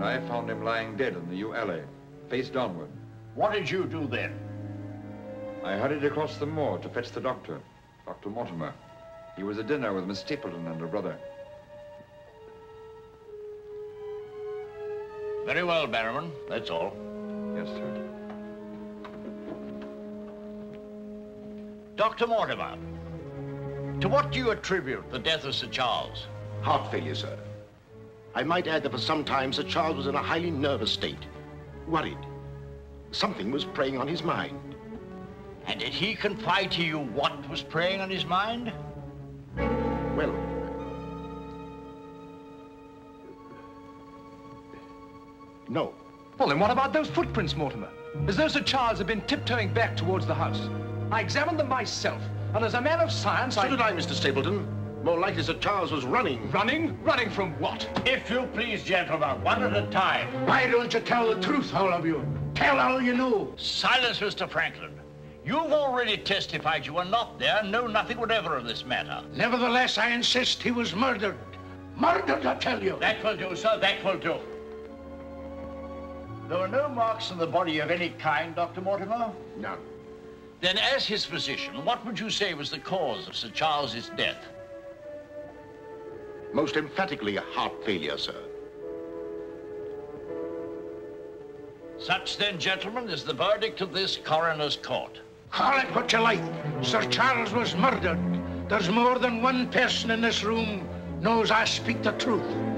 and I found him lying dead in the yew alley, face downward. What did you do then? I hurried across the moor to fetch the doctor, Dr. Mortimer. He was at dinner with Miss Stapleton and her brother. Very well, Barryman. That's all. Yes, sir. Dr. Mortimer, to what do you attribute the death of Sir Charles? Heart failure, sir. I might add that for some time Sir Charles was in a highly nervous state. Worried. Something was preying on his mind. And did he confide to you what was preying on his mind? Well, no. Well, then what about those footprints, Mortimer? As though Sir Charles had been tiptoeing back towards the house. I examined them myself, and as a man of science, So I... did I, Mr. Stapleton. More likely Sir Charles was running. Running? Running from what? If you please, gentlemen, one at a time. Why don't you tell the truth, all of you? Tell all you know. Silence, Mr. Frankland. You've already testified you were not there and know nothing whatever of this matter. Nevertheless, I insist he was murdered. Murdered, I tell you. That will do, sir, that will do. There were no marks on the body of any kind, Dr. Mortimer? None. Then, as his physician, what would you say was the cause of Sir Charles's death? Most emphatically a heart failure, sir. Such, then, gentlemen, is the verdict of this coroner's court. Call it what you like. Sir Charles was murdered. There's more than one person in this room knows I speak the truth.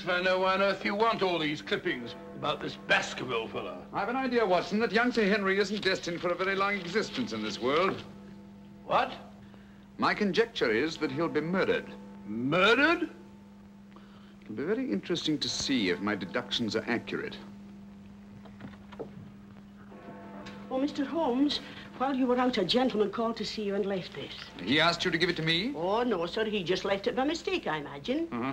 I'm blessed I know why on earth you want all these clippings about this Baskerville fellow. I've an idea, Watson, that young Sir Henry isn't destined for a very long existence in this world. What? My conjecture is that he'll be murdered. Murdered? It'll be very interesting to see if my deductions are accurate. Oh, Mr. Holmes, while you were out, a gentleman called to see you and left this. He asked you to give it to me? Oh, no, sir. He just left it by mistake, I imagine. Uh-huh.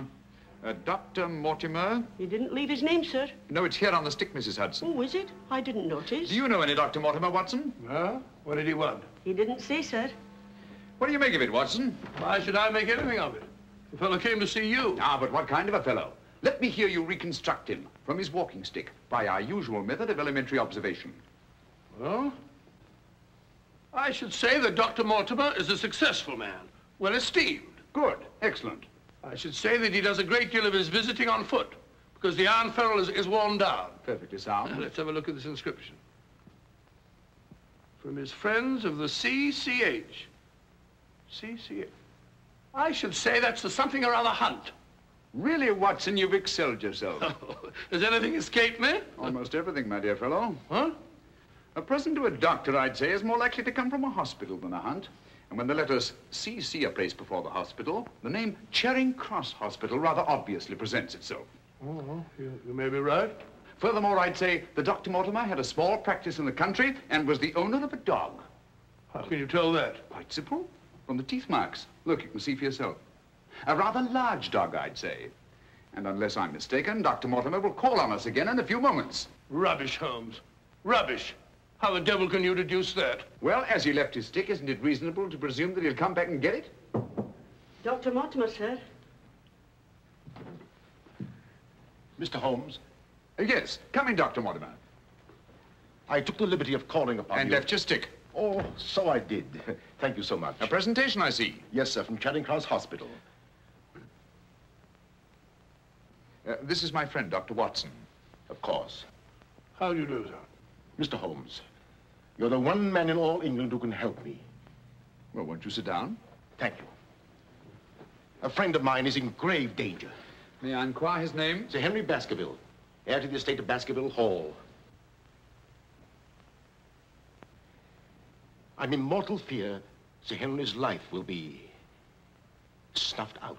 Uh, Dr. Mortimer? He didn't leave his name, sir. No, it's here on the stick, Mrs. Hudson. Oh, is it? I didn't notice. Do you know any Dr. Mortimer, Watson? Huh? What did he want? He didn't say, sir. What do you make of it, Watson? Why should I make anything of it? The fellow came to see you. Ah, but what kind of a fellow? Let me hear you reconstruct him from his walking stick by our usual method of elementary observation. Well, I should say that Dr. Mortimer is a successful man, well esteemed. Good. Excellent. I should say that he does a great deal of his visiting on foot, because the iron ferrule is, is worn down. Perfectly sound. Let's have a look at this inscription. From his friends of the CCH. CCH. I should say that's the something or other hunt. Really, Watson, you've excelled yourself. Has anything escaped me? Almost everything, my dear fellow. Huh? A present to a doctor, I'd say, is more likely to come from a hospital than a hunt. And when the letters CC are placed before the hospital, the name Charing Cross Hospital rather obviously presents itself. Oh, you, you may be right. Furthermore, I'd say the Dr. Mortimer had a small practice in the country and was the owner of a dog. How can you tell that? Quite simple. From the teeth marks. Look, you can see for yourself. A rather large dog, I'd say. And unless I'm mistaken, Dr. Mortimer will call on us again in a few moments. Rubbish, Holmes. Rubbish. How the devil can you deduce that? Well, as he left his stick, isn't it reasonable to presume that he'll come back and get it? Dr. Mortimer, sir. Mr. Holmes, Uh, yes. Come in, Dr. Mortimer. I took the liberty of calling upon And you. And left your stick. Oh, so I did. Thank you so much. A presentation, I see. Yes, sir, from Charing Cross Hospital. Uh, this is my friend, Dr. Watson. Of course. How do you do, sir? Mr. Holmes, you're the one man in all England who can help me. Well, won't you sit down? Thank you. A friend of mine is in grave danger. May I inquire his name? Sir Henry Baskerville, heir to the estate of Baskerville Hall. I'm in mortal fear Sir Henry's life will be snuffed out.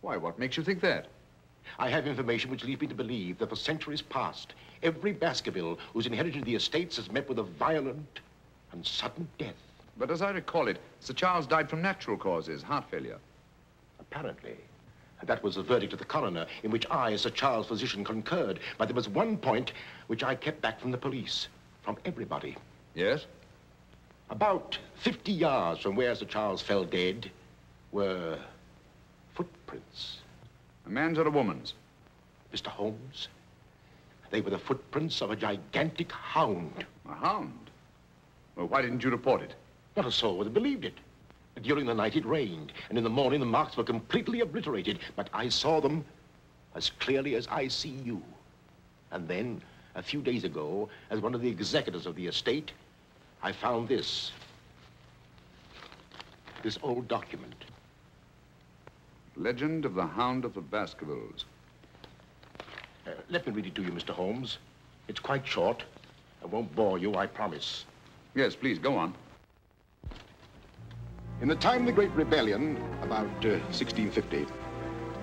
Why, what makes you think that? I have information which leads me to believe that for centuries past, every Baskerville who's inherited the estates has met with a violent and sudden death. But as I recall it, Sir Charles died from natural causes, heart failure. Apparently. And that was the verdict of the coroner, in which I, as Sir Charles' physician, concurred. But there was one point which I kept back from the police, from everybody. Yes? About 50 yards from where Sir Charles fell dead were footprints. A man's or a woman's? Mr. Holmes, they were the footprints of a gigantic hound. A hound? Well, why didn't you report it? Not a soul would have believed it. During the night it rained, and in the morning the marks were completely obliterated, but I saw them as clearly as I see you. And then, a few days ago, as one of the executors of the estate, I found this. This old document. Legend of the Hound of the Baskervilles. Uh, let me read it to you, Mr. Holmes. It's quite short. I won't bore you, I promise. Yes, please, go on. In the time of the Great Rebellion, about uh, 1650,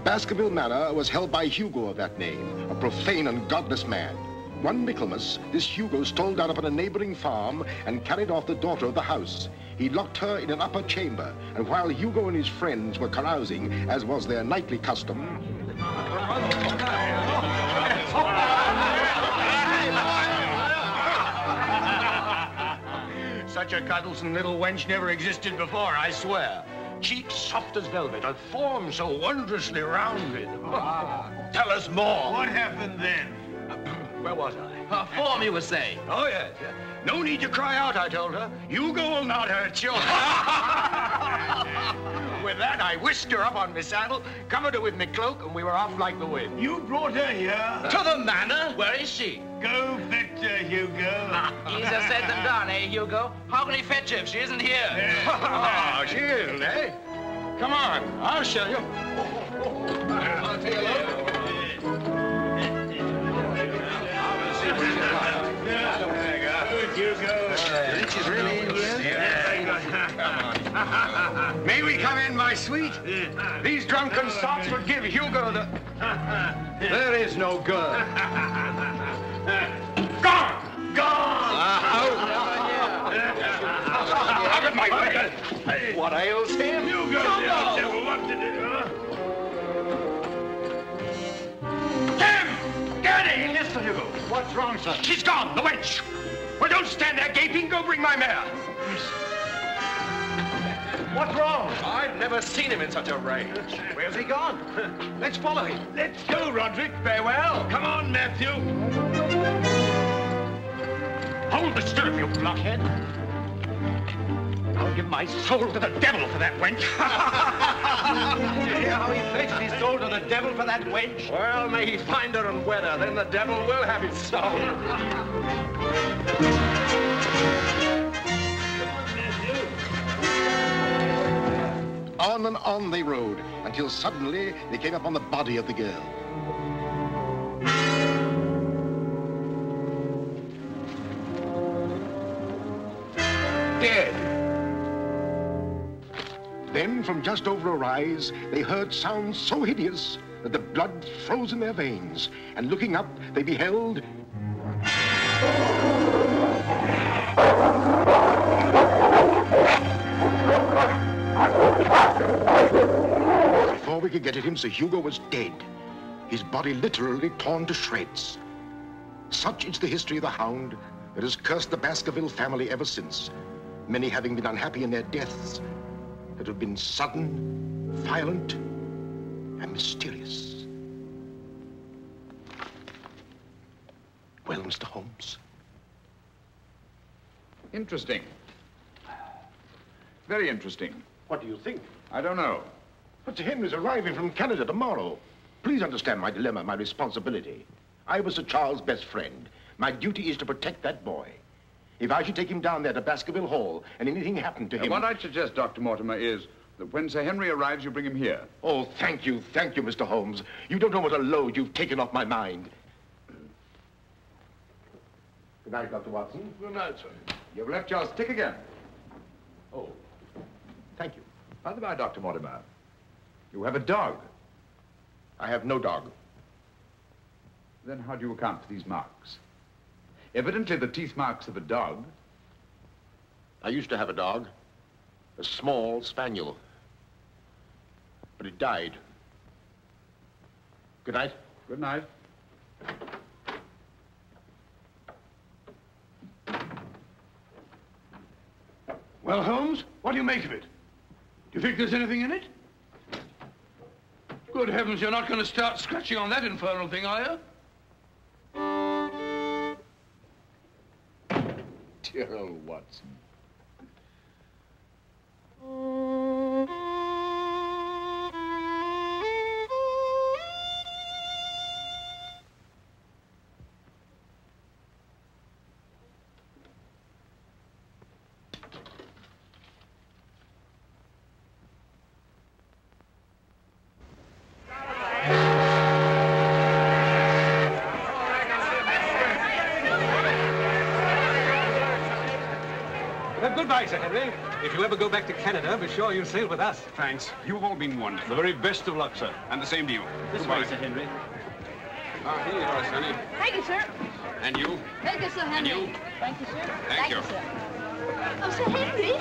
Baskerville Manor was held by Hugo of that name, a profane and godless man. One Michaelmas, this Hugo stole down upon a neighboring farm and carried off the daughter of the house. He locked her in an upper chamber, and while Hugo and his friends were carousing, as was their nightly custom, Such a cuddlesome little wench never existed before, I swear. Cheeks soft as velvet, a form so wondrously rounded. Ah. Tell us more. What happened then? Where was I? A form, you were saying. Oh, yes. yes. No need to cry out, I told her. You go will not hurt you. with that, I whisked her up on my saddle, covered her with my cloak, and we were off like the wind. You brought her here? To the manor. Where is she? Go fetch her, Hugo. Easier said than done, eh, Hugo? How can he fetch her if she isn't here? oh, she isn't, eh? Come on, I'll show you. I'll take a look. Really in here? May we come in, my sweet? These drunken sots would give Hugo the... There is no good. Gone! Gone! Ah, oh. Out of my way! What ails him? Hugo, devil, what did it, huh? Tim! Get in! Yes, Sir Hugo. What's wrong, sir? She's gone, the wench! Well, don't stand there gaping. Go bring my mare. What's wrong? I've never seen him in such a rage. Where's he gone? Let's follow him. Let's go, Roderick. Farewell. Come on, Matthew. Hold the stirrup, you blockhead. I'll give my soul to the devil for that wench. Did you hear how he pledged his soul to the devil for that wench? Well, may he find her and wed her, then the devil will have his soul. On and on they rode, until suddenly they came upon the body of the girl. From just over a rise, they heard sounds so hideous that the blood froze in their veins. And looking up, they beheld... Before we could get at him, Sir Hugo was dead. His body literally torn to shreds. Such is the history of the hound that has cursed the Baskerville family ever since, many having been unhappy in their deaths that have been sudden, violent, and mysterious. Well, Mr. Holmes? Interesting. Very interesting. What do you think? I don't know. But Sir Henry's arriving from Canada tomorrow. Please understand my dilemma, my responsibility. I was Sir Charles' best friend. My duty is to protect that boy. If I should take him down there to Baskerville Hall and anything happened to Uh, him... what I'd suggest, Dr. Mortimer, is that when Sir Henry arrives, you bring him here. Oh, thank you, thank you, Mr. Holmes. You don't know what a load you've taken off my mind. Good night, Dr. Watson. Good night, sir. You've left your stick again. Oh, thank you. By the by, Dr. Mortimer, you have a dog. I have no dog. Then how do you account for these marks? Evidently the teeth marks of a dog. I used to have a dog, a small spaniel. But it died. Good night. Good night. Well, Holmes, what do you make of it? Do you think there's anything in it? Good heavens, you're not going to start scratching on that infernal thing, are you? Old Watson. Mm. Goodbye, Sir Henry. If you ever go back to Canada, be sure you sail with us. Thanks. You've all been wonderful. The very best of luck, sir. And the same to you. This Goodbye. way, Sir Henry. Ah, here you are, Sonny. Thank you, sir. And you? Thank you, Sir Henry. And Henry. you? Thank you, sir. Thank you. sir. Oh, Sir Henry.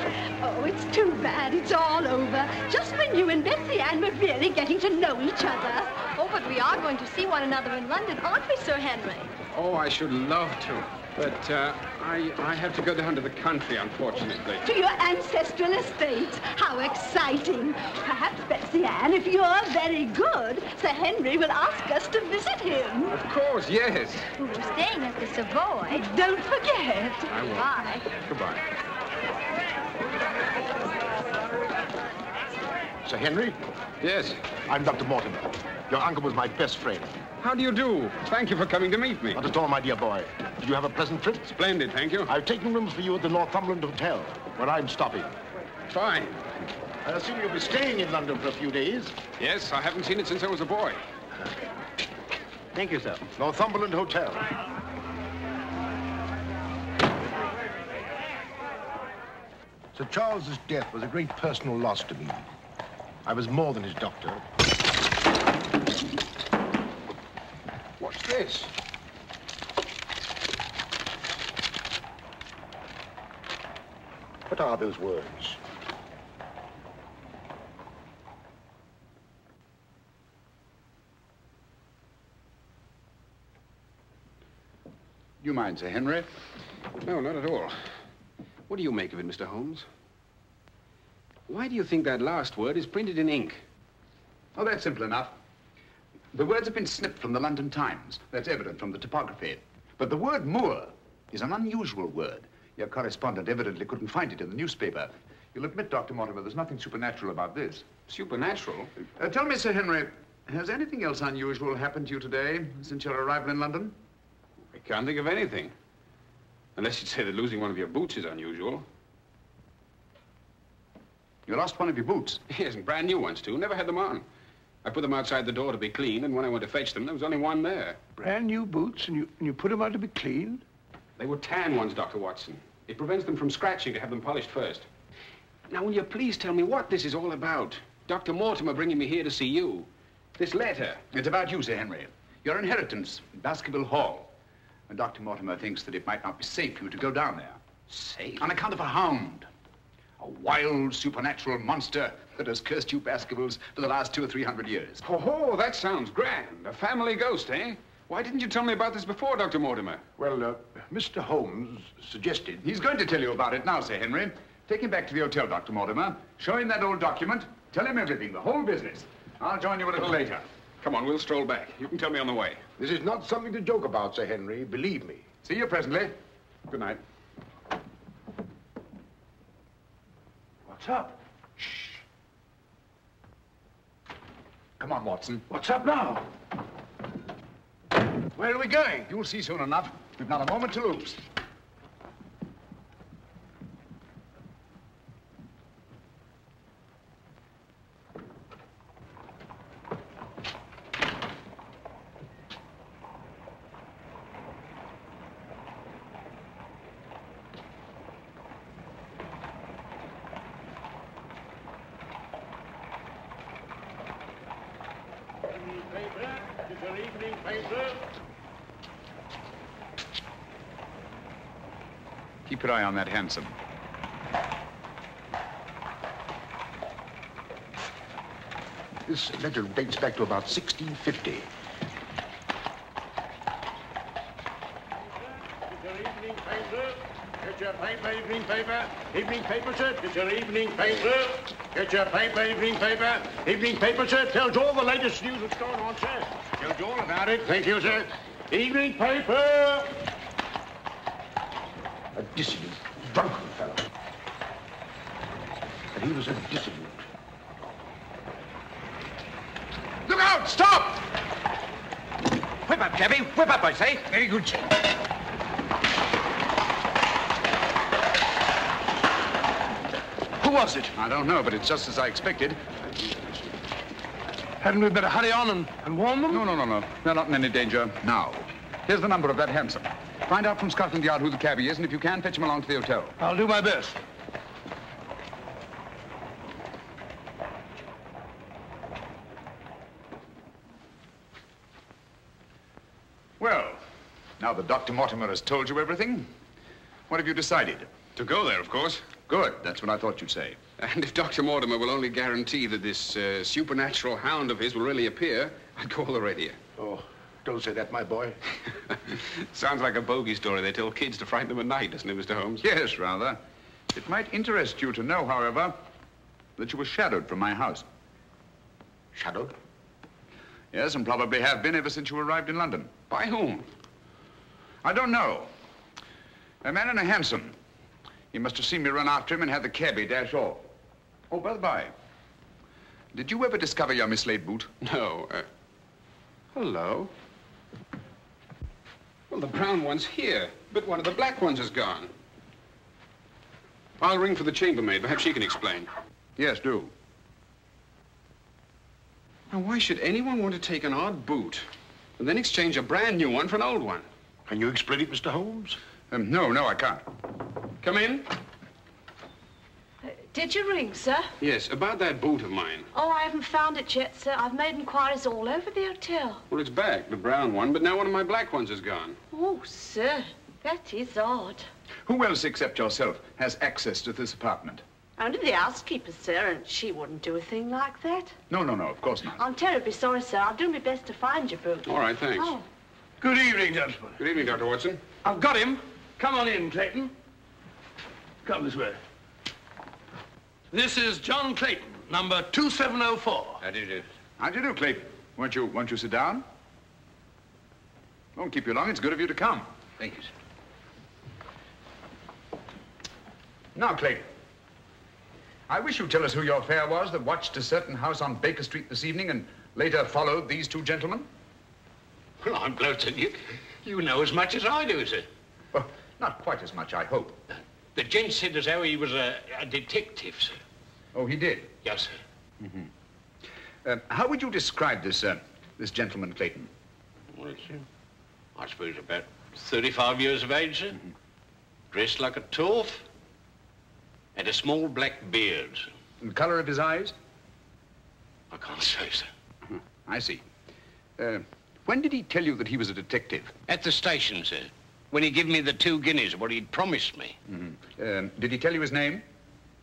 Oh, it's too bad it's all over. Just when you and Betsy Ann were really getting to know each other. Oh, but we are going to see one another in London, aren't we, Sir Henry? Oh, I should love to. But uh, I, I have to go down to the country, unfortunately. To your ancestral estate. How exciting. Perhaps, Betsy Ann, if you're very good, Sir Henry will ask us to visit him. Of course, yes. We're staying at the Savoy. Don't forget. I will. Bye. Goodbye. Sir Henry? Yes. I'm Dr. Mortimer. Your uncle was my best friend. How do you do? Thank you for coming to meet me. Not at all, my dear boy. Did you have a pleasant trip? Splendid, thank you. I've taken rooms for you at the Northumberland Hotel, where I'm stopping. Fine. I assume you'll be staying in London for a few days. Yes, I haven't seen it since I was a boy. Thank you, sir. Northumberland Hotel. Sir Charles's death was a great personal loss to me. I was more than his doctor. What's this? What are those words? You mind, Sir Henry? No, not at all. What do you make of it, Mr. Holmes? Why do you think that last word is printed in ink? Oh, that's simple enough. The words have been snipped from the London Times. That's evident from the typography. But the word moor is an unusual word. Your correspondent evidently couldn't find it in the newspaper. You'll admit, Dr. Mortimer, there's nothing supernatural about this. Supernatural? Uh, tell me, Sir Henry, has anything else unusual happened to you today since your arrival in London? I can't think of anything. Unless you'd say that losing one of your boots is unusual. You lost one of your boots? Yes, and brand new ones, too. Never had them on. I put them outside the door to be cleaned, and when I went to fetch them, there was only one there. Brand new boots, and you, and you put them out to be cleaned? They were tan ones, Dr. Watson. It prevents them from scratching to have them polished first. Now, will you please tell me what this is all about? Dr. Mortimer bringing me here to see you. This letter. It's about you, Sir Henry. Your inheritance in Baskerville Hall. And Dr. Mortimer thinks that it might not be safe for you to go down there. Safe? On account of a hound. A wild, supernatural monster that has cursed you Baskervilles for the last two or three hundred years. Oh, ho, that sounds grand. A family ghost, eh? Why didn't you tell me about this before, Dr. Mortimer? Well, uh, Mr. Holmes suggested... He's going to tell you about it now, Sir Henry. Take him back to the hotel, Dr. Mortimer. Show him that old document. Tell him everything, the whole business. I'll join you a little later. Come on, we'll stroll back. You can tell me on the way. This is not something to joke about, Sir Henry. Believe me. See you presently. Good night. What's up? Shh. Come on, Watson. What's up now? Where are we going? You'll see soon enough. We've not a moment to lose. Eye on that hansom. This letter dates back to about 1650. Get your paper, evening paper. Evening paper, sir. Get your evening paper. Get your paper, evening paper. Evening paper, sir. Tells all the latest news that's going on, sir. Tells you all about it. Thank you, sir. Evening paper. A dissident, drunken fellow. And he was a dissident. Look out! Stop! Whip up, cabby. Whip up, I say. Very good, sir. Who was it? I don't know, but it's just as I expected. Hadn't we better hurry on and, and warn them? No, no, no, no. They're not in any danger now. Here's the number of that hansom. Find out from Scotland Yard who the cabby is, and if you can, fetch him along to the hotel. I'll do my best. Well, now that Dr. Mortimer has told you everything, what have you decided? To go there, of course. Good. That's what I thought you'd say. And if Dr. Mortimer will only guarantee that this uh, supernatural hound of his will really appear, I'd call the radio. Oh, don't say that, my boy. Sounds like a bogey story they tell kids to frighten them at night, doesn't it, Mr. Holmes? Yes, rather. It might interest you to know, however, that you were shadowed from my house. Shadowed? Yes, and probably have been ever since you arrived in London. By whom? I don't know. A man in a hansom. He must have seen me run after him and had the cabby dash off. Oh, by the by, did you ever discover your mislaid boot? No. Uh, hello. Well, the brown one's here, but one of the black ones is gone. I'll ring for the chambermaid. Perhaps she can explain. Yes, do. Now, why should anyone want to take an odd boot and then exchange a brand new one for an old one? Can you explain it, Mr. Holmes? Um, no, no, I can't. Come in. Did you ring, sir? Yes, about that boot of mine. Oh, I haven't found it yet, sir. I've made inquiries all over the hotel. Well, it's back, the brown one, but now one of my black ones is gone. Oh, sir, that is odd. Who else except yourself has access to this apartment? Only the housekeeper, sir, and she wouldn't do a thing like that. No, no, no, of course not. I'm terribly sorry, sir. I'll do my best to find your boot. All right, thanks. Oh. Good evening, gentlemen. Good evening, Dr. Watson. I've got him. Come on in, Clayton. Come this way. This is John Clayton, number 2704. How do you do? How do you do, Clayton? Won't you, won't you sit down? Won't keep you long. It's good of you to come. Thank you, sir. Now, Clayton, I wish you'd tell us who your fare was that watched a certain house on Baker Street this evening and later followed these two gentlemen. Well, I'm glad to you. You know as much as I do, sir. Well, not quite as much, I hope. The gent said as how he was a, a detective, sir. Oh, he did? Yes, sir. Mm-hmm. Uh, how would you describe this, uh, this gentleman, Clayton? Well, it's, uh, I suppose about 35 years of age, sir. Dressed like a toff. Had a small black beard, sir. And the color of his eyes? I can't say, sir. I see. Uh, when did he tell you that he was a detective? At the station, sir. When he gave me the two guineas, what he'd promised me. Mm-hmm. Um, did he tell you his name?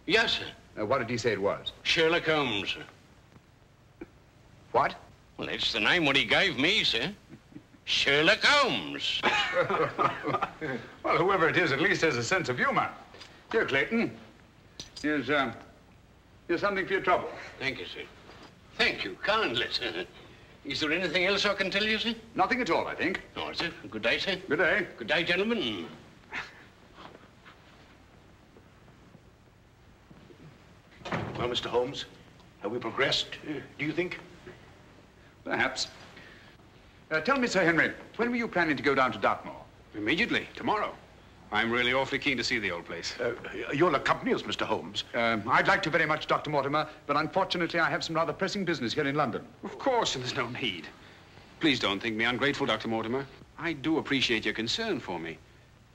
Yes, sir. Uh, what did he say it was? Sherlock Holmes, sir. What? Well, that's the name what he gave me, sir. Sherlock Holmes. well, whoever it is at least has a sense of humor. Here, Clayton. Here's, um, here's something for your trouble. Thank you, sir. Thank you kindly, sir. Is there anything else I can tell you, sir? Nothing at all, I think. All right, sir. Good day, sir. Good day. Good day, gentlemen. Well, Mr. Holmes, have we progressed, uh, do you think? Perhaps. Uh, tell me, Sir Henry, when were you planning to go down to Dartmoor? Immediately, tomorrow. I'm really awfully keen to see the old place. Uh, you'll accompany us, Mr. Holmes. Um, I'd like to very much, Dr. Mortimer, but unfortunately I have some rather pressing business here in London. Of course, and there's no need. Please don't think me ungrateful, Dr. Mortimer. I do appreciate your concern for me.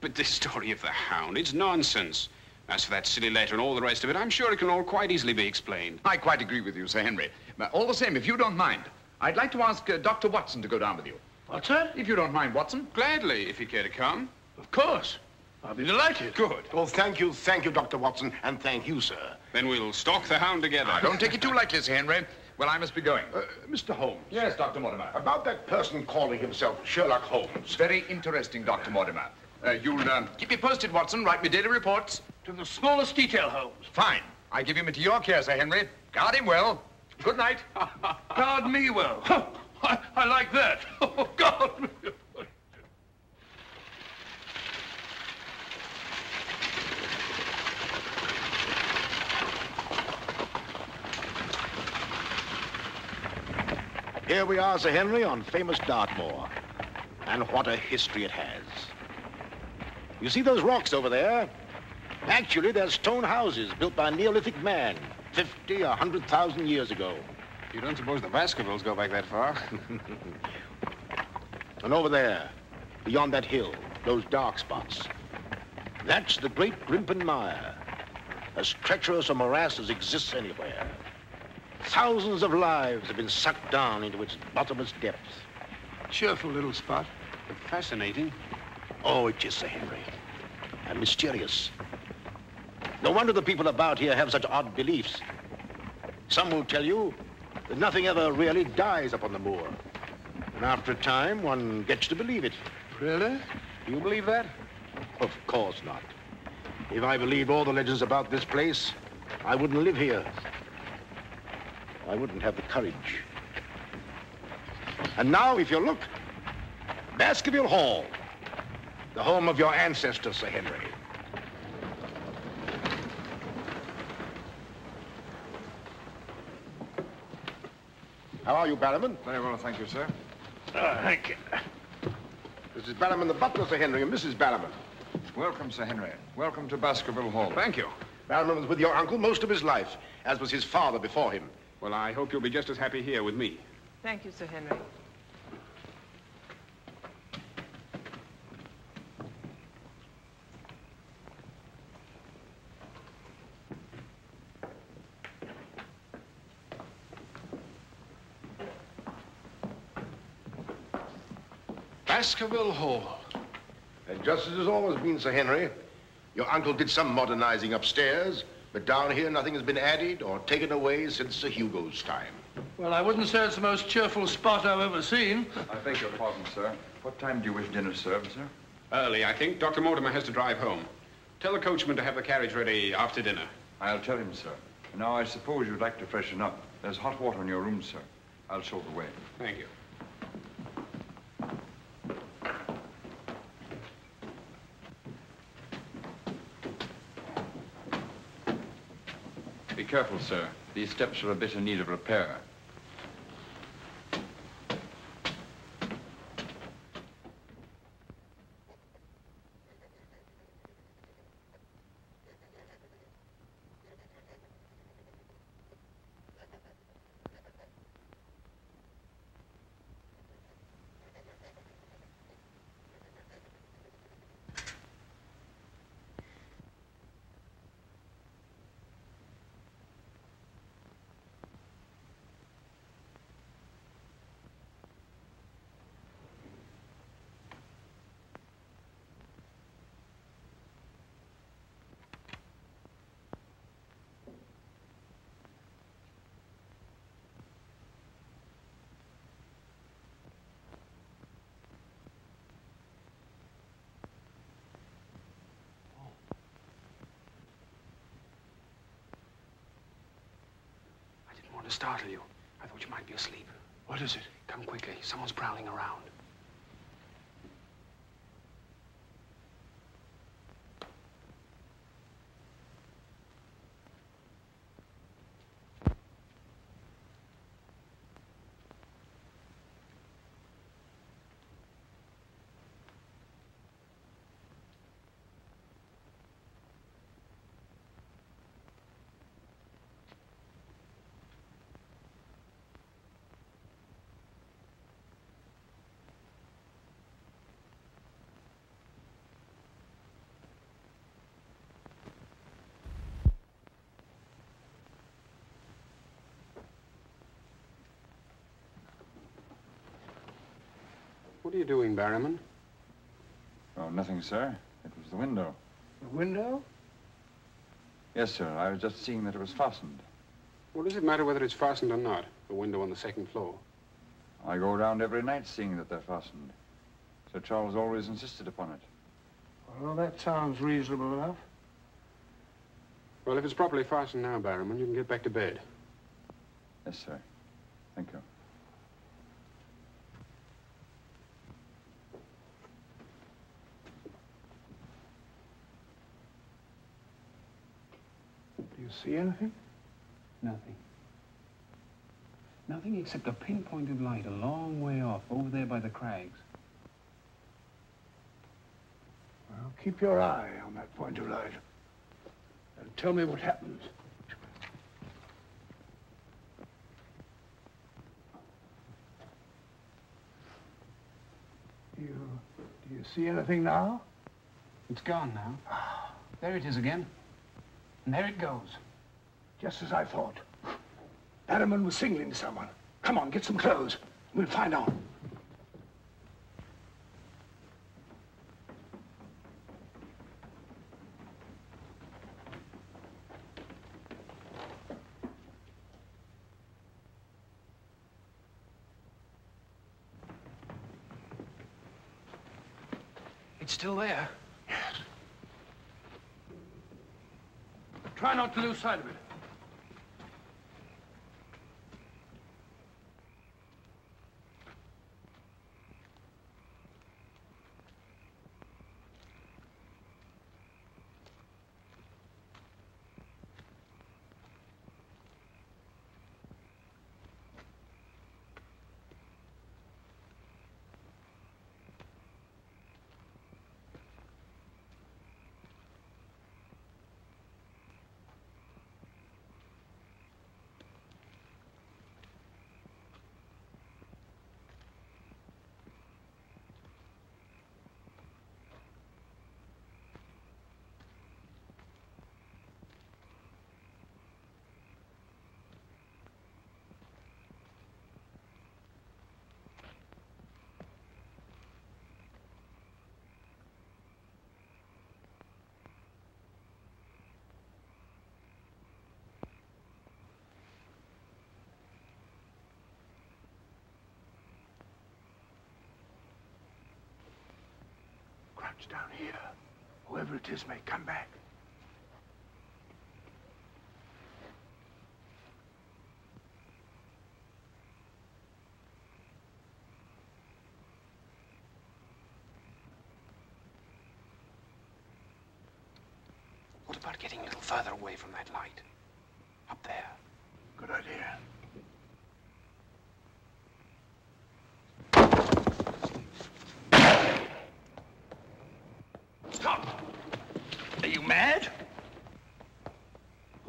But this story of the hound, it's nonsense. As for that silly letter and all the rest of it, I'm sure it can all quite easily be explained. I quite agree with you, Sir Henry. But all the same, if you don't mind, I'd like to ask uh, Dr. Watson to go down with you. What's that? If you don't mind, Watson. Gladly, if you care to come. Of course. I'll be delighted. Good. Oh, thank you, thank you, Dr. Watson, and thank you, sir. Then we'll stalk the hound together. Now, don't take it too lightly, Sir Henry. Well, I must be going. Uh, Mr. Holmes. Yes, Dr. Mortimer. About that person calling himself Sherlock Holmes. Very interesting, Dr. Mortimer. Uh, you'll uh, keep me posted, Watson. Write me daily reports. To the smallest detail, Holmes. Fine. I give him into your care, Sir Henry. Guard him well. Good night. Guard me well. I, I like that. Oh, God. Here we are, Sir Henry, on famous Dartmoor. And what a history it has. You see those rocks over there? Actually, they're stone houses built by Neolithic man 50 or 100,000 years ago. You don't suppose the Baskervilles go back that far? And over there, beyond that hill, those dark spots, that's the great Grimpen Mire, as treacherous a morass as exists anywhere. Thousands of lives have been sucked down into its bottomless depths. Cheerful little spot. but Fascinating. Oh, it is, Sir Henry. And mysterious. No wonder the people about here have such odd beliefs. Some will tell you that nothing ever really dies upon the moor. And after a time, one gets to believe it. Really? Do you believe that? Of course not. If I believed all the legends about this place, I wouldn't live here. I wouldn't have the courage. And now, if you look, Baskerville Hall, the home of your ancestors, Sir Henry. How are you, Barryman? Very well, thank you, sir. Oh, thank you. This is Barryman the butler, Sir Henry, and Mrs. Barryman. Welcome, Sir Henry. Welcome to Baskerville Hall. Thank you. Barryman was with your uncle most of his life, as was his father before him. Well, I hope you'll be just as happy here with me. Thank you, Sir Henry. Baskerville Hall. And just as it's always been, Sir Henry, your uncle did some modernizing upstairs, but down here nothing has been added or taken away since Sir Hugo's time. Well, I wouldn't say it's the most cheerful spot I've ever seen. I beg your pardon, sir. What time do you wish dinner served, sir? Early, I think. Dr. Mortimer has to drive home. Tell the coachman to have the carriage ready after dinner. I'll tell him, sir. Now, I suppose you'd like to freshen up. There's hot water in your room, sir. I'll show the way. Thank you. Careful, sir. These steps are a bit in need of repair. I didn't want to startle you. I thought you might be asleep. What is it? Come quickly. Someone's prowling around. What are you doing, Barryman? Oh, nothing, sir. It was the window. The window? Yes, sir. I was just seeing that it was fastened. What does it matter whether it's fastened or not? The window on the second floor. I go around every night seeing that they're fastened. Sir Charles always insisted upon it. Well, that sounds reasonable enough. Well, if it's properly fastened now, Barryman, you can get back to bed. Yes, sir. Thank you. Do you see anything? Nothing. Nothing except a pinpoint of light a long way off, over there by the crags. Well, keep your eye on that point of light. And tell me what happens. You, do you see anything now? It's gone now. There it is again. And there it goes. Just as I thought. Barryman was signaling to someone. Come on, get some clothes. We'll find out. It's still there. Yes. Try not to lose sight of it. Crouch down here. Whoever it is may come back. What about getting a little further away from that light? Up there. Good idea. Stop! Are you mad?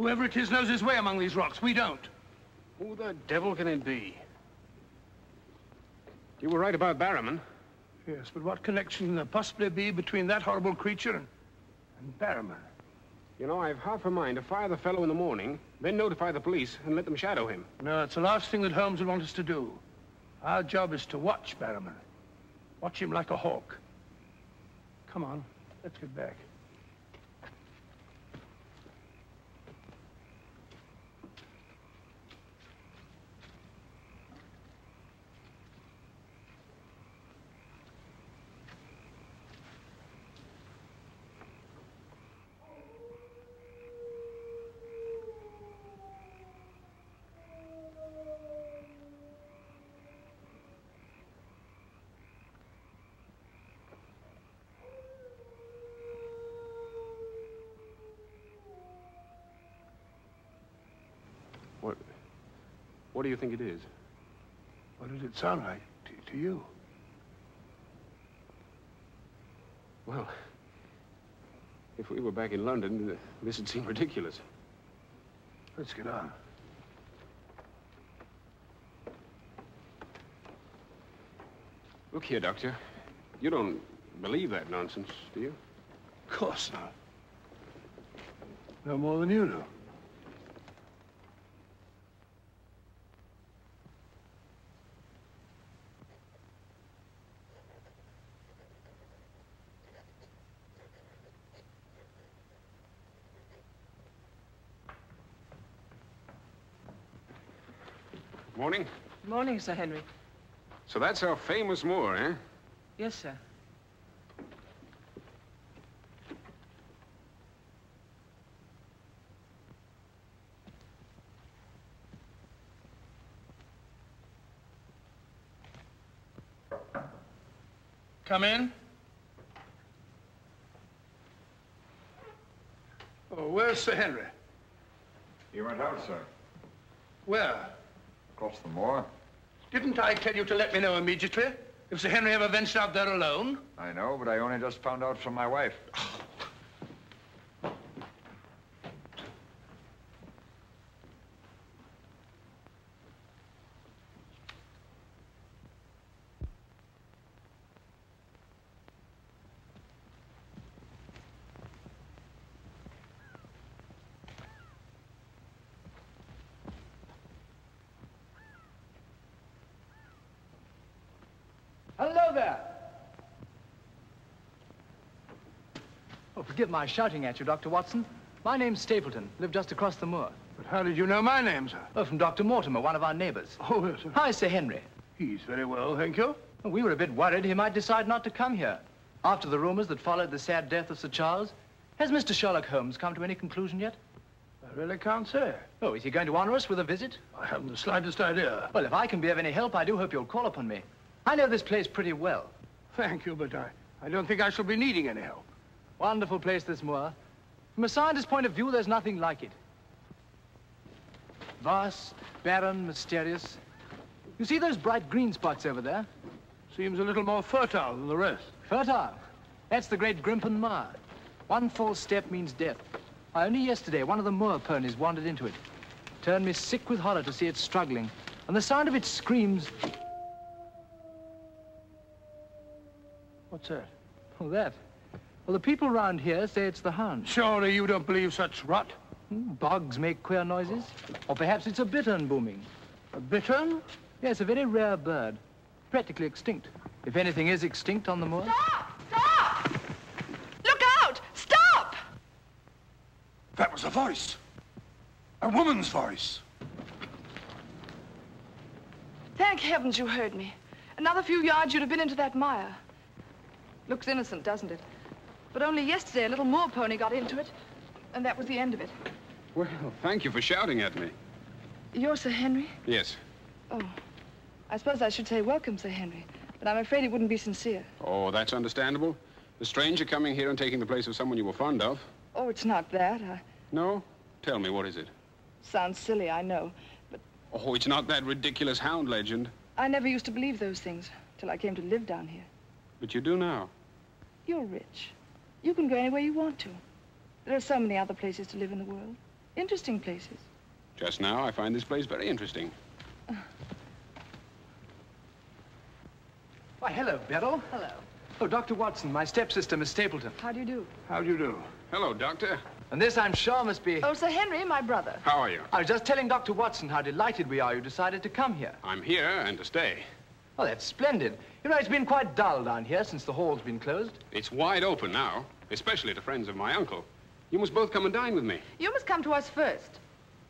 Whoever it is knows his way among these rocks. We don't. Who the devil can it be? You were right about Barryman. Yes, but what connection can there possibly be between that horrible creature and, and Barryman? You know, I've half a mind to fire the fellow in the morning, then notify the police and let them shadow him. No, it's the last thing that Holmes would want us to do. Our job is to watch Barryman. Watch him like a hawk. Come on, let's get back. What? What do you think it is? What did it sound like to, to you? Well, if we were back in London, uh, this would seem ridiculous. Let's get on. Look here, Doctor. You don't believe that nonsense, do you? Of course not. No more than you do. Morning. Morning, Sir Henry. So that's our famous Moor, eh? Yes, sir. Come in. Oh, where's Sir Henry? He went out, sir. Where? Across the moor. Didn't I tell you to let me know immediately? If Sir Henry ever ventured out there alone? I know, but I only just found out from my wife. Hello there. Forgive my shouting at you, Dr. Watson. My name's Stapleton. Live just across the moor. But how did you know my name, sir? Oh, from Dr. Mortimer, one of our neighbors. Oh, yes, sir. Hi, Sir Henry. He's very well, thank you. We were a bit worried he might decide not to come here. After the rumors that followed the sad death of Sir Charles, has Mr. Sherlock Holmes come to any conclusion yet? I really can't say. Oh, is he going to honor us with a visit? I haven't the slightest idea. Well, if I can be of any help, I do hope you'll call upon me. I know this place pretty well. Thank you, but I, I don't think I shall be needing any help. Wonderful place, this moor. From a scientist's point of view, there's nothing like it. Vast, barren, mysterious. You see those bright green spots over there? Seems a little more fertile than the rest. Fertile? That's the great Grimpen Moor. One false step means death. Only yesterday, one of the moor ponies wandered into it. Turned me sick with horror to see it struggling. And the sound of its screams... What's that? Oh, that. Well, the people round here say it's the hound. Surely you don't believe such rot? Hmm, Bogs make queer noises. Or perhaps it's a bittern booming. A bittern? Yes, a very rare bird. Practically extinct. If anything is extinct on the moor. Stop! Stop! Look out! Stop! That was a voice. A woman's voice. Thank heavens you heard me. Another few yards, you'd have been into that mire. Looks innocent, doesn't it? But only yesterday, a little moor pony got into it, and that was the end of it. Well, thank you for shouting at me. You're Sir Henry? Yes. Oh. I suppose I should say welcome, Sir Henry. But I'm afraid it wouldn't be sincere. Oh, that's understandable. A stranger coming here and taking the place of someone you were fond of. Oh, it's not that. I... No? Tell me, what is it? Sounds silly, I know. But... Oh, it's not that ridiculous hound legend. I never used to believe those things till I came to live down here. But you do now. You're rich. You can go anywhere you want to. There are so many other places to live in the world. Interesting places. Just now, I find this place very interesting. Why, hello, Beryl. Hello. Oh, Dr. Watson, my stepsister, Miss Stapleton. How do you do? How do you do? Hello, Doctor. And this, I'm sure, must be... Oh, Sir Henry, my brother. How are you? I was just telling Dr. Watson how delighted we are you decided to come here. I'm here and to stay. Oh, that's splendid. You know, it's been quite dull down here since the hall's been closed. It's wide open now, especially to friends of my uncle. You must both come and dine with me. You must come to us first.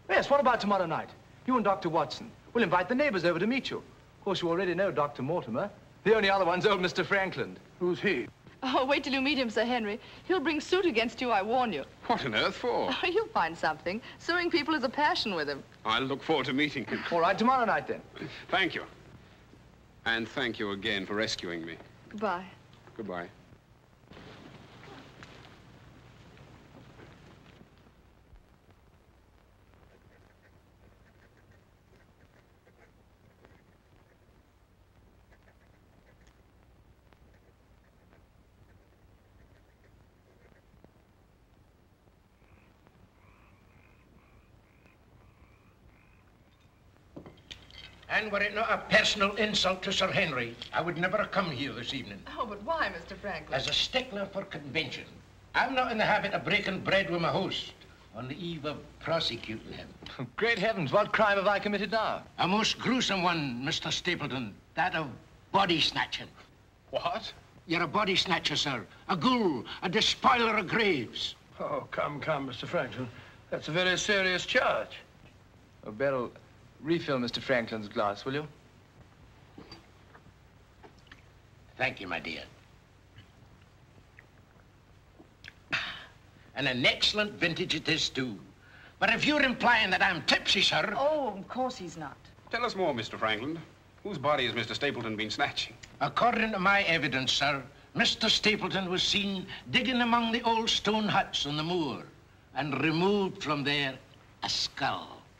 Yes, what about tomorrow night? You and Dr. Watson. We'll invite the neighbors over to meet you. Of course, you already know Dr. Mortimer. The only other one's old Mr. Frankland. Who's he? Oh, wait till you meet him, Sir Henry. He'll bring suit against you, I warn you. What on earth for? Oh, you'll find something. Suing people is a passion with him. I'll look forward to meeting him. All right, tomorrow night, then. Thank you. And thank you again for rescuing me. Goodbye. Goodbye. And were it not a personal insult to Sir Henry, I would never have come here this evening. Oh, but why, Mr. Frankland? As a stickler for convention, I'm not in the habit of breaking bread with my host on the eve of prosecuting him. Great heavens, what crime have I committed now? A most gruesome one, Mr. Stapleton. That of body snatching. What? You're a body snatcher, sir. A ghoul, a despoiler of graves. Oh, come, come, Mr. Frankland. That's a very serious charge. Oh, Beryl, refill Mr. Frankland's glass, will you? Thank you, my dear. And an excellent vintage it is, too. But if you're implying that I'm tipsy, sir... Oh, of course he's not. Tell us more, Mr. Frankland. Whose body has Mr. Stapleton been snatching? According to my evidence, sir, Mr. Stapleton was seen digging among the old stone huts on the moor and removed from there a skull.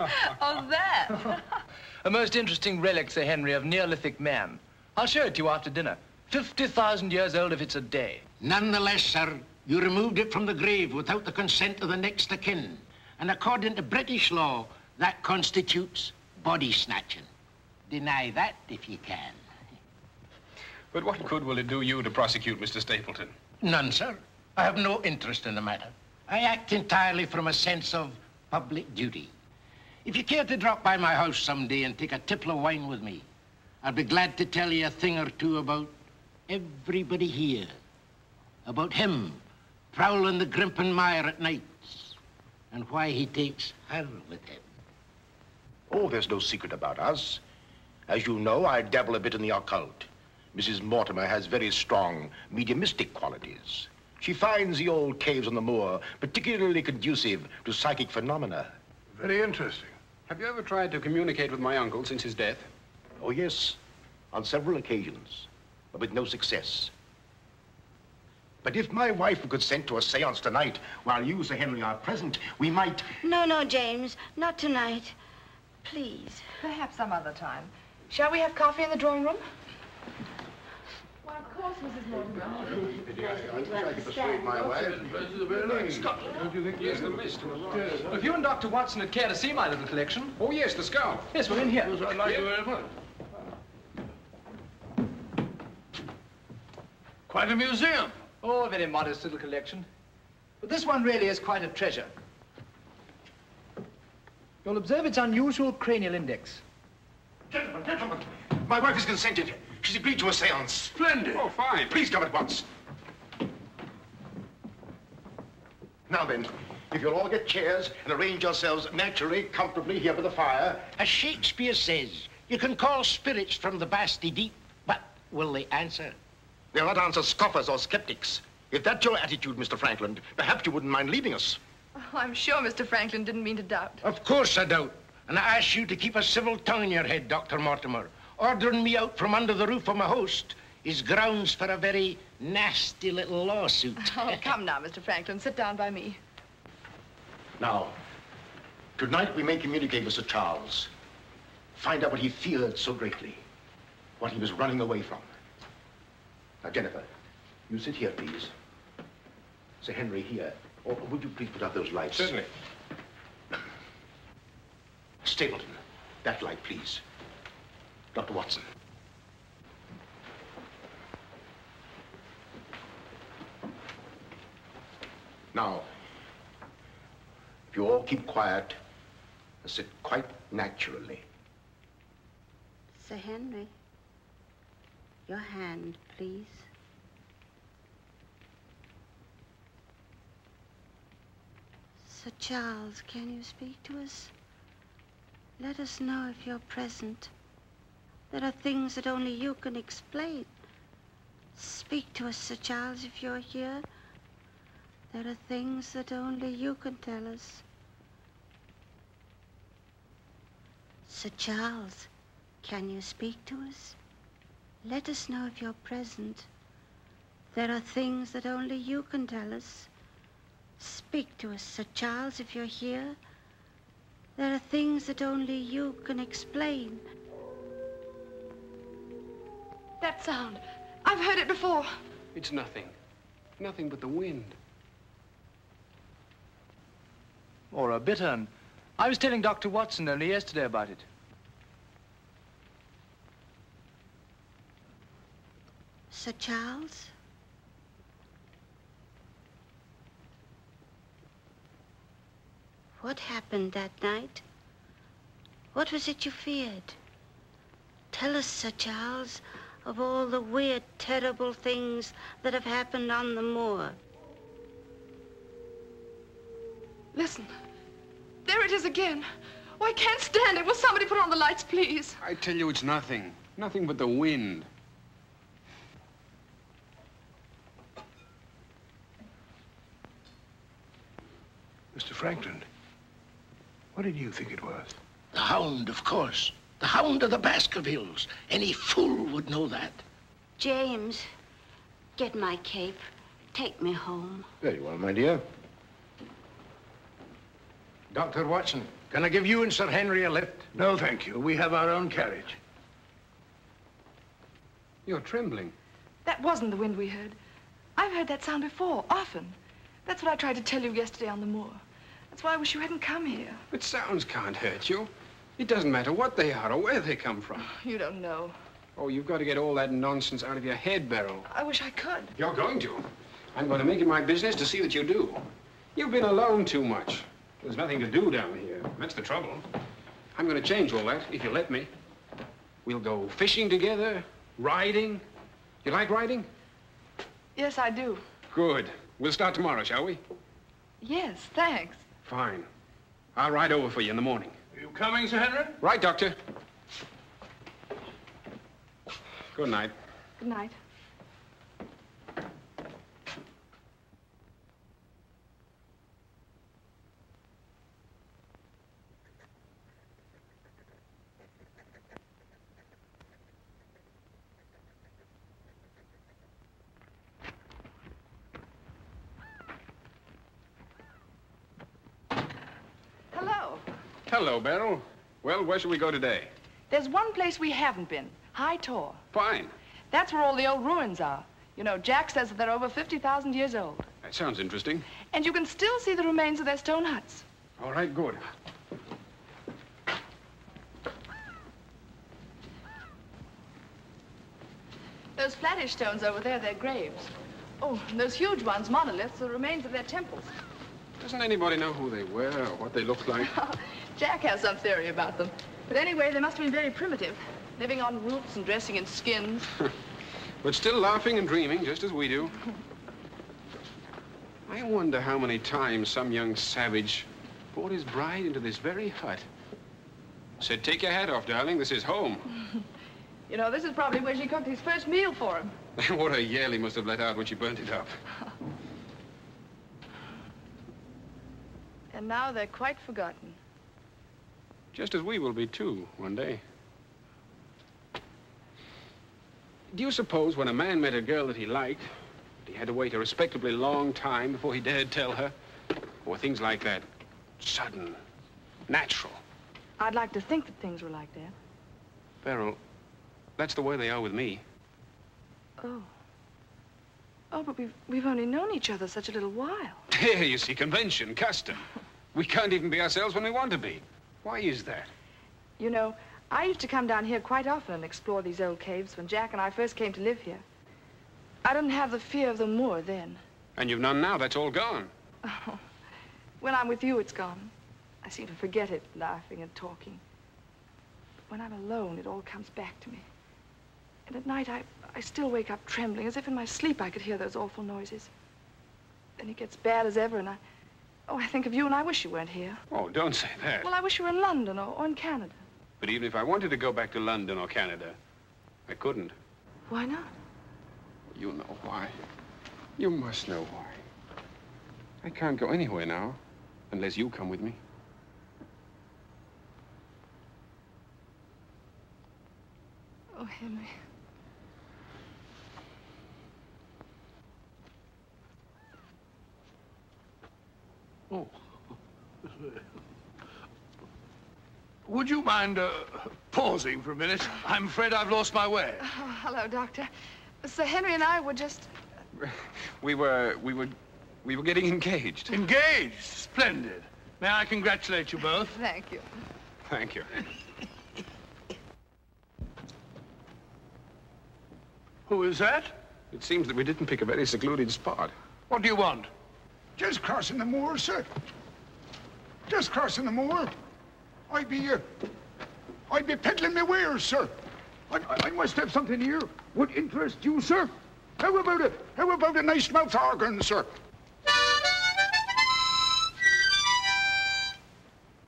oh, that. a most interesting relic, Sir Henry, of Neolithic man. I'll show it to you after dinner. 50,000 years old if it's a day. Nonetheless, sir, you removed it from the grave without the consent of the next of kin. And according to British law, that constitutes body snatching. Deny that if you can. But what good will it do you to prosecute Mr. Stapleton? None, sir. I have no interest in the matter. I act entirely from a sense of public duty. If you care to drop by my house someday and take a tipple of wine with me, I'll be glad to tell you a thing or two about everybody here. About him prowling the Grimpen Mire at nights and why he takes her with him. Oh, there's no secret about us. As you know, I dabble a bit in the occult. Mrs. Mortimer has very strong mediumistic qualities. She finds the old caves on the moor particularly conducive to psychic phenomena. Very interesting. Have you ever tried to communicate with my uncle since his death? Oh, yes, on several occasions, but with no success. But if my wife would consent to a seance tonight, while you, Sir Henry, are present, we might... No, no, James, not tonight. Please. Perhaps some other time. Shall we have coffee in the drawing room? Why, of course, Mrs. Mortimer. I wish I could persuade my wife. Scotland. Don't you think there's the mist in the rock? If you and Dr. Watson had care to see my little collection. Oh, yes, the skull. Yes, we're in here. Yes, I'd like to very much. Quite a museum. Oh, a very modest little collection. But this one really is quite a treasure. You'll observe its unusual cranial index. Gentlemen, gentlemen, my wife has consented. She's agreed to a seance. Splendid. Oh, fine. Please come at once. Now then, if you'll all get chairs and arrange yourselves naturally, comfortably here by the fire. As Shakespeare says, you can call spirits from the vasty deep, but will they answer? They'll not answer scoffers or skeptics. If that's your attitude, Mr. Frankland, perhaps you wouldn't mind leaving us. Oh, I'm sure Mr. Frankland didn't mean to doubt. Of course I doubt. And I ask you to keep a civil tongue in your head, Dr. Mortimer. Ordering me out from under the roof of my host is grounds for a very nasty little lawsuit. Oh, come now, Mr. Frankland. Sit down by me. Now, tonight we may communicate with Sir Charles. Find out what he feared so greatly. What he was running away from. Now, Jennifer, you sit here, please. Sir Henry, here. Or would you please put out those lights? Certainly. Stapleton, that light, please. Dr. Watson. Now, if you all keep quiet and sit quite naturally. Sir Henry, your hand, please. Sir Charles, can you speak to us? Let us know if you're present. There are things that only you can explain. Speak to us, Sir Charles, if you're here. There are things that only you can tell us. Sir Charles, can you speak to us? Let us know if you're present. There are things that only you can tell us. Speak to us, Sir Charles, if you're here. There are things that only you can explain. That sound. I've heard it before. It's nothing. Nothing but the wind. Or a bittern. I was telling Dr. Watson only yesterday about it. Sir Charles? What happened that night? What was it you feared? Tell us, Sir Charles, of all the weird, terrible things that have happened on the moor. Listen. There it is again. Oh, I can't stand it. Will somebody put on the lights, please? I tell you, it's nothing. Nothing but the wind. Mr. Frankland, what did you think it was? The hound, of course. The hound of the Baskervilles. Any fool would know that. James, get my cape. Take me home. Very well, my dear. Dr. Watson, can I give you and Sir Henry a lift? No, thank you. We have our own carriage. You're trembling. That wasn't the wind we heard. I've heard that sound before, often. That's what I tried to tell you yesterday on the moor. That's why I wish you hadn't come here. But sounds can't hurt you. It doesn't matter what they are or where they come from. You don't know. Oh, you've got to get all that nonsense out of your head, Beryl. I wish I could. You're going to. I'm going to make it my business to see that you do. You've been alone too much. There's nothing to do down here. That's the trouble. I'm going to change all that, if you let me. We'll go fishing together, riding. You like riding? Yes, I do. Good. We'll start tomorrow, shall we? Yes, thanks. Fine. I'll ride over for you in the morning. Are you coming, Sir Henry? Right, Doctor. Good night. Good night. Hello. Hello, Beryl. Well, where shall we go today? There's one place we haven't been. High Tor. Fine. That's where all the old ruins are. You know, Jack says that they're over 50,000 years old. That sounds interesting. And you can still see the remains of their stone huts. All right, good. Those flattish stones over there, they're graves. Oh, and those huge ones, monoliths, are the remains of their temples. Doesn't anybody know who they were or what they looked like? Jack has some theory about them. But anyway, they must have been very primitive, living on roots and dressing in skins. but still laughing and dreaming, just as we do. I wonder how many times some young savage brought his bride into this very hut. Said, take your hat off, darling. This is home. You know, this is probably where she cooked his first meal for him. what a yell he must have let out when she burnt it up. And now they're quite forgotten. Just as we will be, too, one day. Do you suppose when a man met a girl that he liked, that he had to wait a respectably long time before he dared tell her? Or things like that, sudden, natural? I'd like to think that things were like that. Beryl, that's the way they are with me. Oh. Oh, but we've, we've only known each other such a little while. Here, you see, convention, custom. We can't even be ourselves when we want to be. Why is that? You know, I used to come down here quite often and explore these old caves when Jack and I first came to live here. I didn't have the fear of the moor then. And you've none now. That's all gone. Oh, when I'm with you, it's gone. I seem to forget it, laughing and talking. But when I'm alone, it all comes back to me. And at night, I, I still wake up trembling, as if in my sleep I could hear those awful noises. Then it gets bad as ever, and I... Oh, I think of you, and I wish you weren't here. Oh, don't say that. Well, I wish you were in London or, or in Canada. But even if I wanted to go back to London or Canada, I couldn't. Why not? You know why. You must know why. I can't go anywhere now, unless you come with me. Oh, Henry. Oh. Would you mind uh, pausing for a minute? I'm afraid I've lost my way. Oh, hello, Doctor. Sir Henry and I were just... We were, we were, we were getting engaged. Engaged? Splendid. May I congratulate you both? Thank you. Thank you. Who is that? It seems that we didn't pick a very secluded spot. What do you want? Just crossing the moor, sir. Just crossing the moor. I'd be, uh, I'd be peddling my wares, sir. I, I, I must have something here. Would interest you, sir. How about it? How about a nice mouth organ, sir?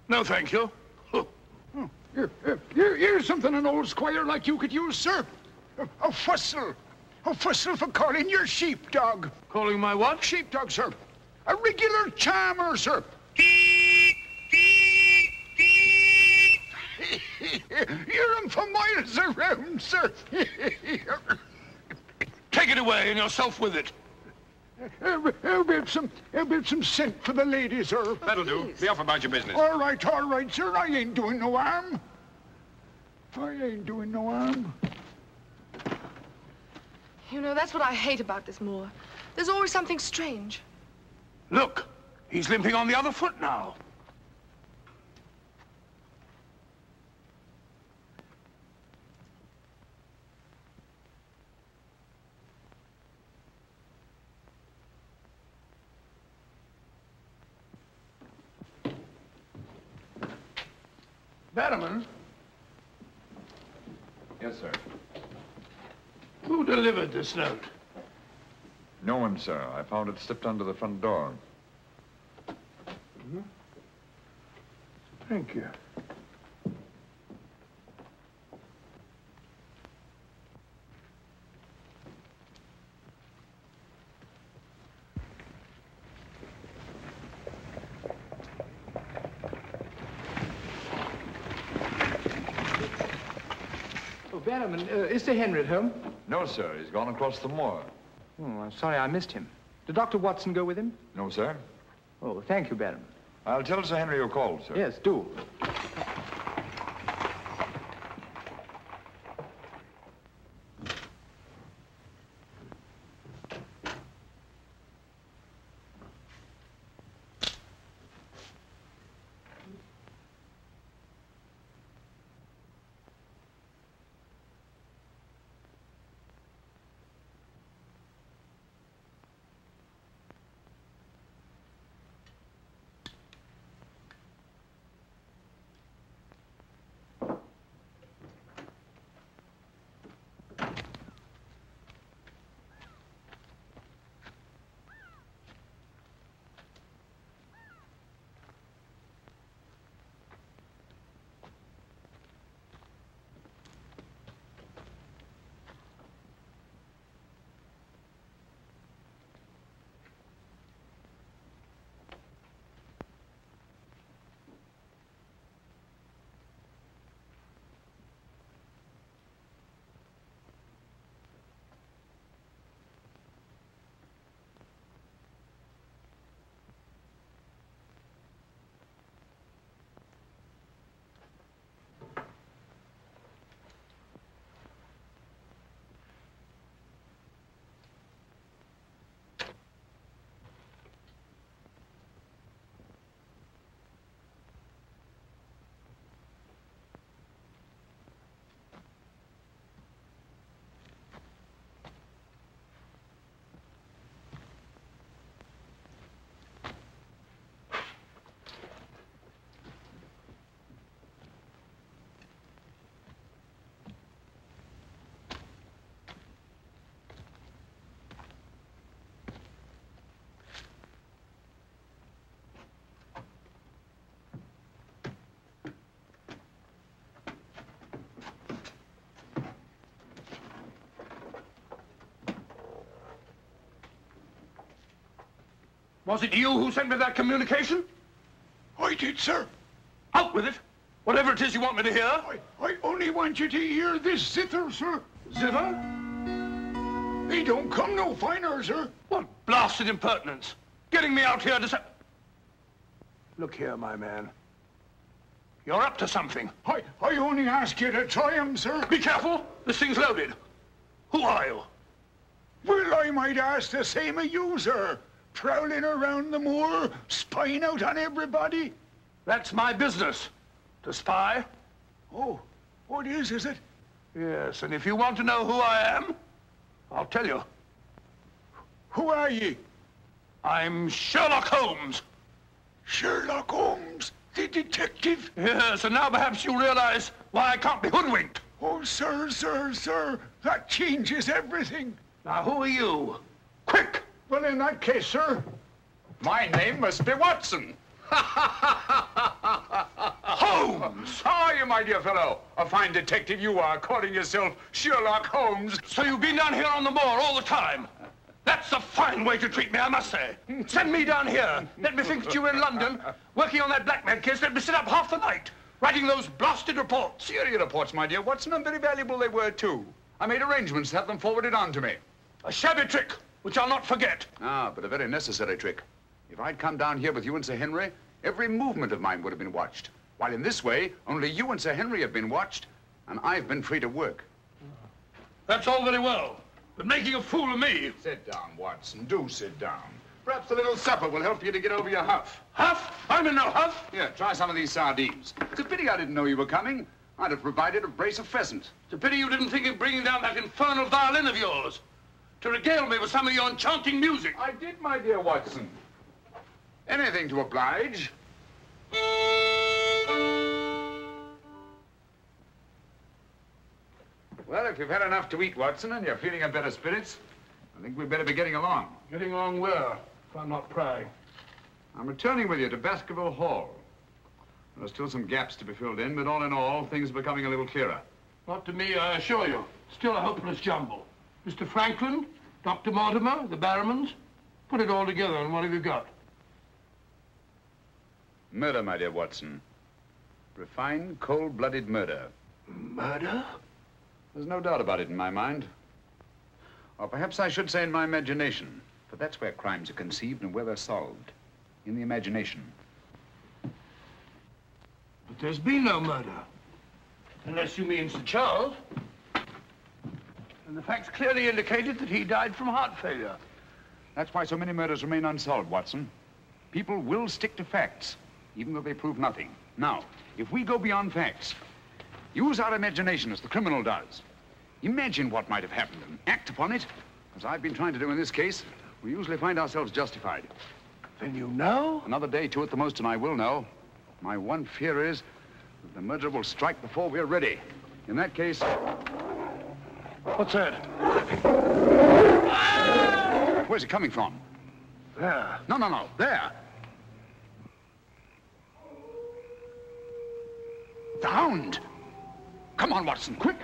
No, thank you. Here, here, here- here's something an old squire like you could use, sir. A, a whistle. A whistle for calling your sheepdog. Calling my what? Sheepdog, sir. A regular charmer, sir. Hear him for miles around, sir. Take it away and yourself with it. How about some, how about some scent for the lady, sir? That'll do. Be off about your business. All right, all right, sir. I ain't doing no harm. I ain't doing no harm. You know, that's what I hate about this moor. There's always something strange. Look, he's limping on the other foot now. Barryman, Yes, sir. who delivered this note? No one, sir. I found it slipped under the front door. Thank you. Oh, Barryman, uh, is Sir Henry at home? No, sir. He's gone across the moor. Oh, I'm sorry I missed him. Did Dr. Watson go with him? No, sir. Oh, thank you, Barryman. I'll tell Sir Henry you called, sir. Yes, do. Was it you who sent me that communication? I did, sir. Out with it. Whatever it is you want me to hear. I, I only want you to hear this zither, sir. Zither? He don't come no finer, sir. What blasted impertinence. Getting me out here to say... Look here, my man. You're up to something. I, I only ask you to try him, sir. Be careful. This thing's loaded. Who are you? Well, I might ask the same of you, sir. Prowling around the moor, spying out on everybody. That's my business. To spy. Oh, what is, is it? Yes, and if you want to know who I am, I'll tell you. Who are ye? I'm Sherlock Holmes. Sherlock Holmes, the detective? Yes, and now perhaps you realize why I can't be hoodwinked. Oh, sir, sir, sir, that changes everything. Now, who are you? Quick! Well, in that case, sir. My name must be Watson. Holmes! How are you, my dear fellow. A fine detective you are, calling yourself Sherlock Holmes. So you've been down here on the moor all the time? That's a fine way to treat me, I must say. Send me down here. Let me think that you were in London, working on that blackmail case. Let me sit up half the night, writing those blasted reports. Theory reports, my dear Watson, and very valuable they were, too. I made arrangements to have them forwarded on to me. A shabby trick, which I'll not forget. Ah, but a very necessary trick. If I'd come down here with you and Sir Henry, every movement of mine would have been watched. While in this way, only you and Sir Henry have been watched, and I've been free to work. That's all very well. But making a fool of me... Sit down, Watson. Do sit down. Perhaps a little supper will help you to get over your huff. Huff? I'm in no huff. Here, try some of these sardines. It's a pity I didn't know you were coming. I'd have provided a brace of pheasant. It's a pity you didn't think of bringing down that infernal violin of yours to regale me with some of your enchanting music. I did, my dear Watson. Anything to oblige. Well, if you've had enough to eat, Watson, and you're feeling in better spirits, I think we'd better be getting along. Getting along where, if I'm not prying? I'm returning with you to Baskerville Hall. There are still some gaps to be filled in, but all in all, things are becoming a little clearer. Not to me, I assure you. Still a hopeless jumble. Mr. Frankland, Dr. Mortimer, the Barrymans. Put it all together, and what have you got? Murder, my dear Watson. Refined, cold-blooded murder. Murder? There's no doubt about it in my mind. Or perhaps I should say in my imagination. For that's where crimes are conceived and where they're solved. In the imagination. But there's been no murder. Unless you mean Sir Charles. And the facts clearly indicated that he died from heart failure. That's why so many murders remain unsolved, Watson. People will stick to facts, even though they prove nothing. Now, if we go beyond facts, use our imagination as the criminal does. Imagine what might have happened and act upon it, as I've been trying to do in this case. We usually find ourselves justified. Then you know? Another day, two at the most, and I will know. My one fear is that the murderer will strike before we're ready. In that case... What's that? Where's it coming from? There. No, no, no. There. The hound. Come on, Watson, quick.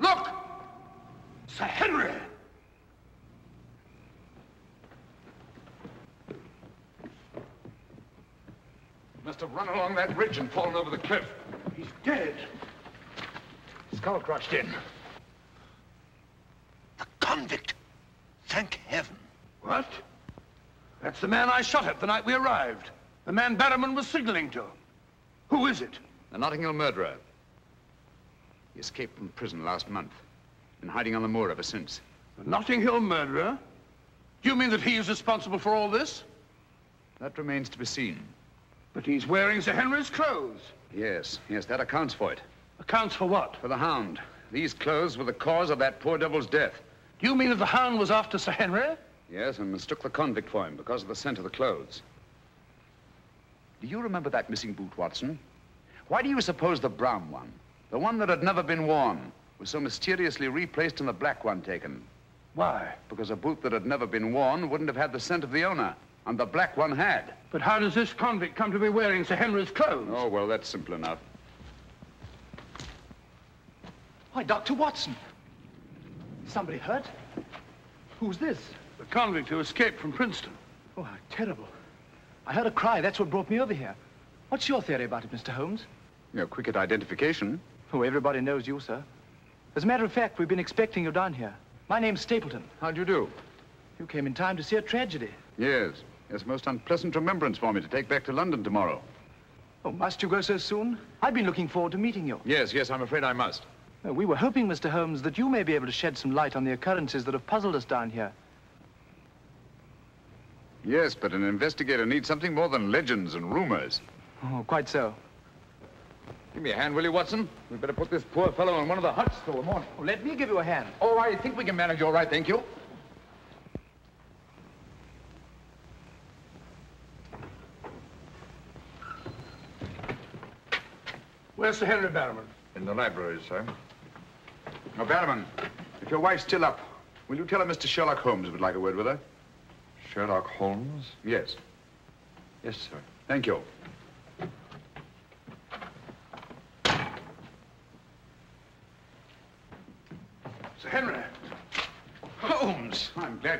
Look! Sir Henry! Must have run along that ridge and fallen over the cliff. He's dead. Skull crushed in. The convict. Thank heaven. What? That's the man I shot at the night we arrived. The man Barryman was signaling to. Who is it? The Notting Hill murderer. He escaped from prison last month. Been hiding on the moor ever since. The Notting Hill murderer? Do you mean that he is responsible for all this? That remains to be seen. But he's wearing Sir Henry's clothes. Yes, yes, that accounts for it. Accounts for what? For the hound. These clothes were the cause of that poor devil's death. Do you mean that the hound was after Sir Henry? Yes, and mistook the convict for him because of the scent of the clothes. Do you remember that missing boot, Watson? Why do you suppose the brown one, the one that had never been worn, was so mysteriously replaced and the black one taken? Why? Because a boot that had never been worn wouldn't have had the scent of the owner, and the black one had. But how does this convict come to be wearing Sir Henry's clothes? Oh, well, that's simple enough. Why, Dr. Watson. Somebody hurt? Who's this? The convict who escaped from Princetown. Oh, how terrible. I heard a cry. That's what brought me over here. What's your theory about it, Mr. Holmes? You're quick at identification. Oh, everybody knows you, sir. As a matter of fact, we've been expecting you down here. My name's Stapleton. How'd you do? You came in time to see a tragedy. Yes. It's a most unpleasant remembrance for me to take back to London tomorrow. Oh, must you go so soon? I've been looking forward to meeting you. Yes, yes, I'm afraid I must. Uh, we were hoping, Mr. Holmes, that you may be able to shed some light on the occurrences that have puzzled us down here. Yes, but an investigator needs something more than legends and rumors. Oh, quite so. Give me a hand, will you, Watson? We'd better put this poor fellow in one of the huts till the morning. Let me give you a hand. Oh, I think we can manage all right, thank you. Where's Sir Henry Barryman? In the library, sir. Now, Barryman, if your wife's still up, will you tell her Mr. Sherlock Holmes would like a word with her? Sherlock Holmes? Yes. Yes, sir. Thank you.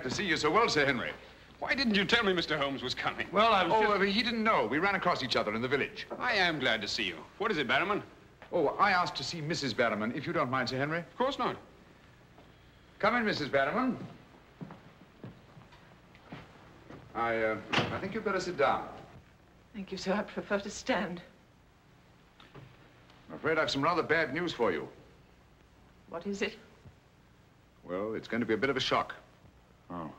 To see you so well, Sir Henry. Why didn't you tell me Mr. Holmes was coming? Well, I was Oh, just... uh, he didn't know. We ran across each other in the village. I am glad to see you. What is it, Barryman? Oh, I asked to see Mrs. Barryman, if you don't mind, Sir Henry. Of course not. Come in, Mrs. Barryman. I, uh, I think you'd better sit down. Thank you, sir. I prefer to stand. I'm afraid I've some rather bad news for you. What is it? Well, it's going to be a bit of a shock. Oh.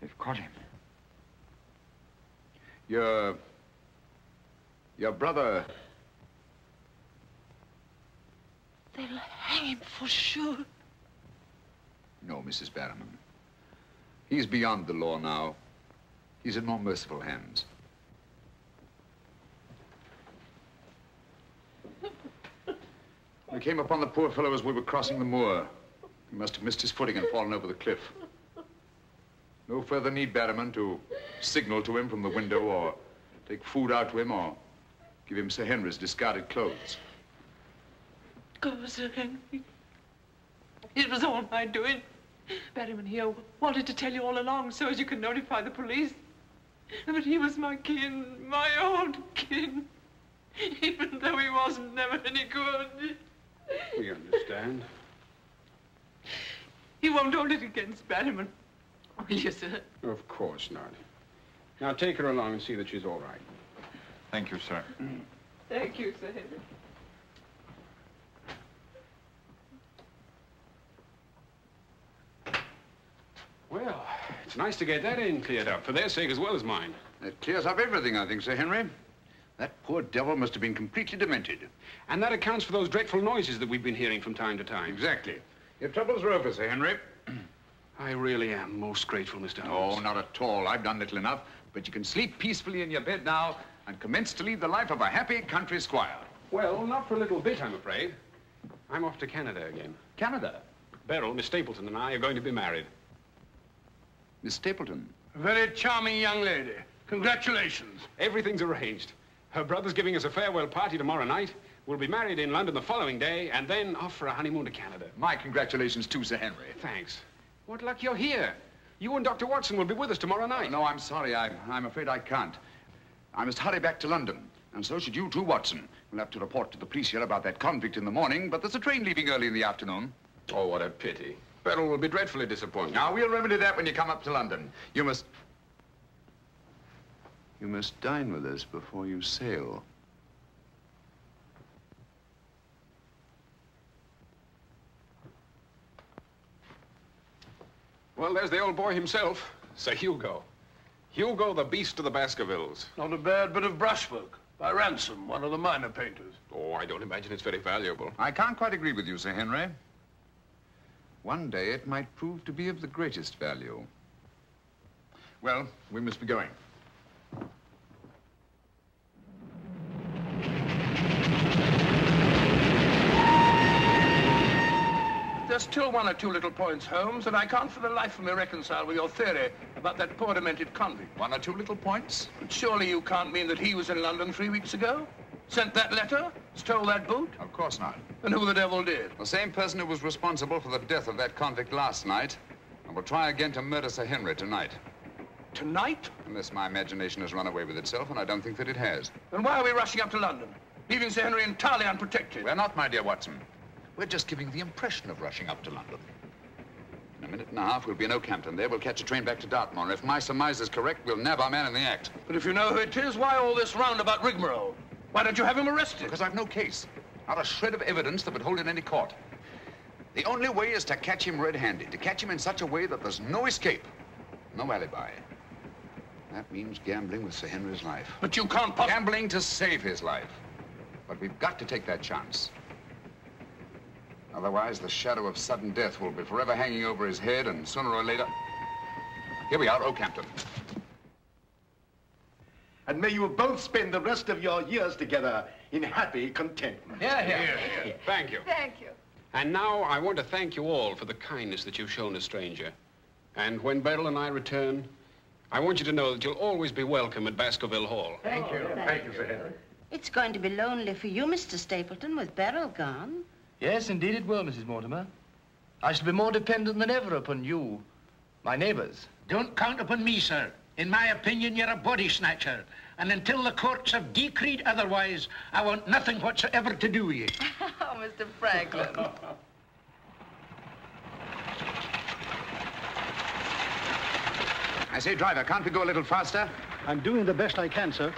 They've caught him. Your... Your brother... They'll hang him for sure. No, Mrs. Barryman. He's beyond the law now. He's in more merciful hands. We came upon the poor fellow as we were crossing the moor. He must have missed his footing and fallen over the cliff. No further need, Barryman, to signal to him from the window or take food out to him or give him Sir Henry's discarded clothes. Go, Sir Henry. It was all my doing. Barryman here wanted to tell you all along so as you could notify the police. But he was my kin, my old kin. Even though he wasn't never any good. We understand. He won't hold it against Barryman. Will you, sir? Of course not. Now take her along and see that she's all right. Thank you, sir. Thank you, Sir Henry. Well, it's nice to get that in cleared up, for their sake as well as mine. It clears up everything, I think, Sir Henry. That poor devil must have been completely demented. And that accounts for those dreadful noises that we've been hearing from time to time. Exactly. Your troubles are over, Sir Henry. I really am most grateful, Mr. Holmes. Oh, not at all. I've done little enough. But you can sleep peacefully in your bed now and commence to lead the life of a happy country squire. Well, not for a little bit, I'm afraid. I'm off to Canada again. Canada? Beryl, Miss Stapleton, and I are going to be married. Miss Stapleton? A very charming young lady. Congratulations. Everything's arranged. Her brother's giving us a farewell party tomorrow night. We'll be married in London the following day, and then off for a honeymoon to Canada. My congratulations too, Sir Henry. Thanks. What luck you're here. You and Dr. Watson will be with us tomorrow night. Oh, no, I'm sorry. I, I'm afraid I can't. I must hurry back to London. And so should you too, Watson. We'll have to report to the police here about that convict in the morning, but there's a train leaving early in the afternoon. Oh, what a pity. Beryl will be dreadfully disappointed. Now, we'll remedy that when you come up to London. You must... You must dine with us before you sail. Well, there's the old boy himself, Sir Hugo. Hugo, the beast of the Baskervilles. Not a bad bit of brushwork. By Ransom, one of the minor painters. Oh, I don't imagine it's very valuable. I can't quite agree with you, Sir Henry. One day it might prove to be of the greatest value. Well, we must be going. There's still one or two little points, Holmes, that I can't for the life of me reconcile with your theory about that poor demented convict. One or two little points? But surely you can't mean that he was in London three weeks ago? Sent that letter? Stole that boot? Of course not. And who the devil did? The same person who was responsible for the death of that convict last night and will try again to murder Sir Henry tonight. Tonight? Unless my imagination has run away with itself, and I don't think that it has. Then why are we rushing up to London? Leaving Sir Henry entirely unprotected? We're not, my dear Watson. We're just giving the impression of rushing up to London. In a minute and a half, we'll be in Okehampton. There, we'll catch a train back to Dartmoor. If my surmise is correct, we'll nab our man in the act. But if you know who it is, why all this roundabout rigmarole? Why don't you have him arrested? Because I've no case. Not a shred of evidence that would hold in any court. The only way is to catch him red-handed, to catch him in such a way that there's no escape, no alibi. That means gambling with Sir Henry's life. But you can't possibly... Gambling to save his life. But we've got to take that chance. Otherwise, the shadow of sudden death will be forever hanging over his head, and sooner or later... Here we are, Okehampton. And may you both spend the rest of your years together in happy contentment. Yeah, yeah. Thank you. Thank you. And now I want to thank you all for the kindness that you've shown a stranger. And when Beryl and I return, I want you to know that you'll always be welcome at Baskerville Hall. Thank you. Oh, thank you, Sir Henry. It's going to be lonely for you, Mr. Stapleton, with Beryl gone. Yes, indeed it will, Mrs. Mortimer. I shall be more dependent than ever upon you, my neighbors. Don't count upon me, sir. In my opinion, you're a body snatcher. And until the courts have decreed otherwise, I want nothing whatsoever to do with you. Oh, Mr. Frankland. I say, driver, can't we go a little faster? I'm doing the best I can, sir.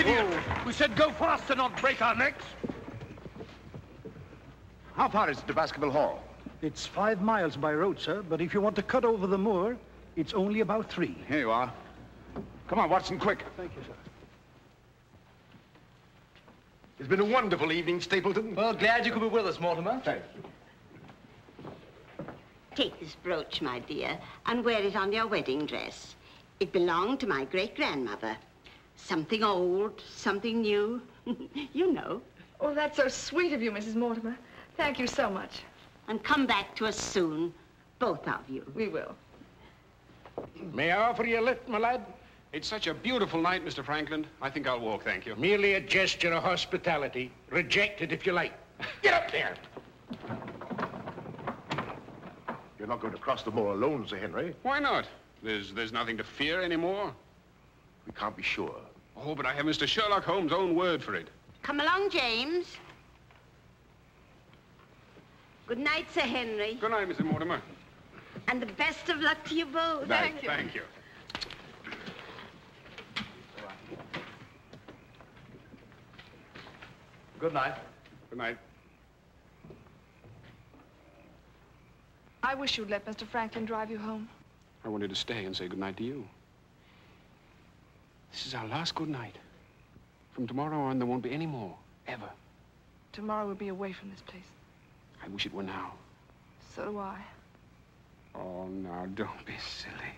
You idiot! We said go faster, not break our necks. How far is it to Baskerville Hall? It's five miles by road, sir, but if you want to cut over the moor, it's only about three. Here you are. Come on, Watson, quick. Thank you, sir. It's been a wonderful evening, Stapleton. Well, glad you could be with us, Mortimer. Thank you. Take this brooch, my dear, and wear it on your wedding dress. It belonged to my great-grandmother. Something old, something new. you know. Oh, that's so sweet of you, Mrs. Mortimer. Thank you so much. And come back to us soon, both of you. We will. May I offer you a lift, my lad? It's such a beautiful night, Mr. Frankland. I think I'll walk, thank you. Merely a gesture of hospitality. Reject it if you like. Get up there. You're not going to cross the moor alone, Sir Henry. Why not? There's, there's nothing to fear anymore. We can't be sure. Oh, but I have Mr. Sherlock Holmes' own word for it. Come along, James. Good night, Sir Henry. Good night, Mrs. Mortimer. And the best of luck to you both. Thank you. Thank you. Good night. Good night. I wish you'd let Mr. Frankland drive you home. I wanted to stay and say good night to you. This is our last good night. From tomorrow on, there won't be any more, ever. Tomorrow we'll be away from this place. I wish it were now. So do I. Oh, now, don't be silly.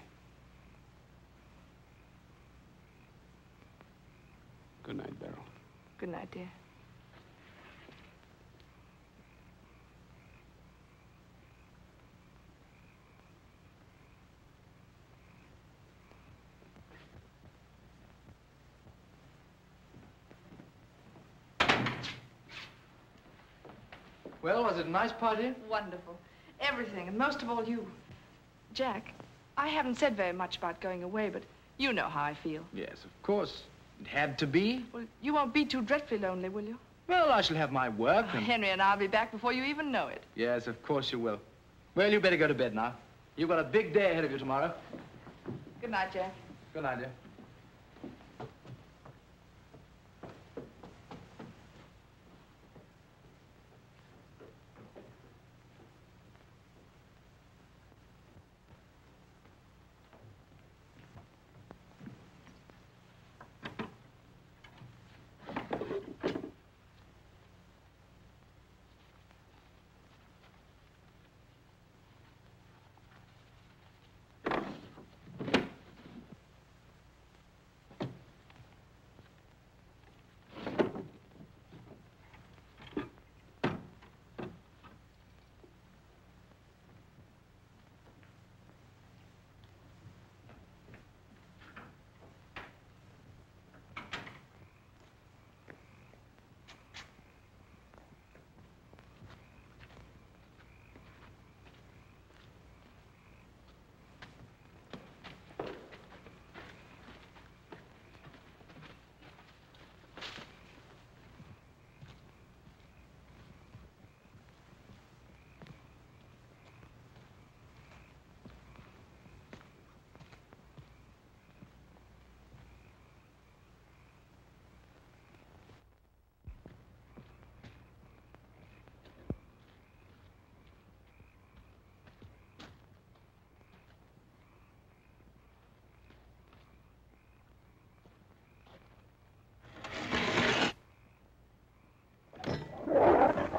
Good night, Beryl. Good night, dear. Well, was it a nice party? Wonderful. Everything, and most of all you. Jack, I haven't said very much about going away, but you know how I feel. Yes, of course. It had to be. Well, you won't be too dreadfully lonely, will you? Well, I shall have my work and... Ah, Henry and I'll be back before you even know it. Yes, of course you will. Well, you better go to bed now. You've got a big day ahead of you tomorrow. Good night, Jack. Good night, dear.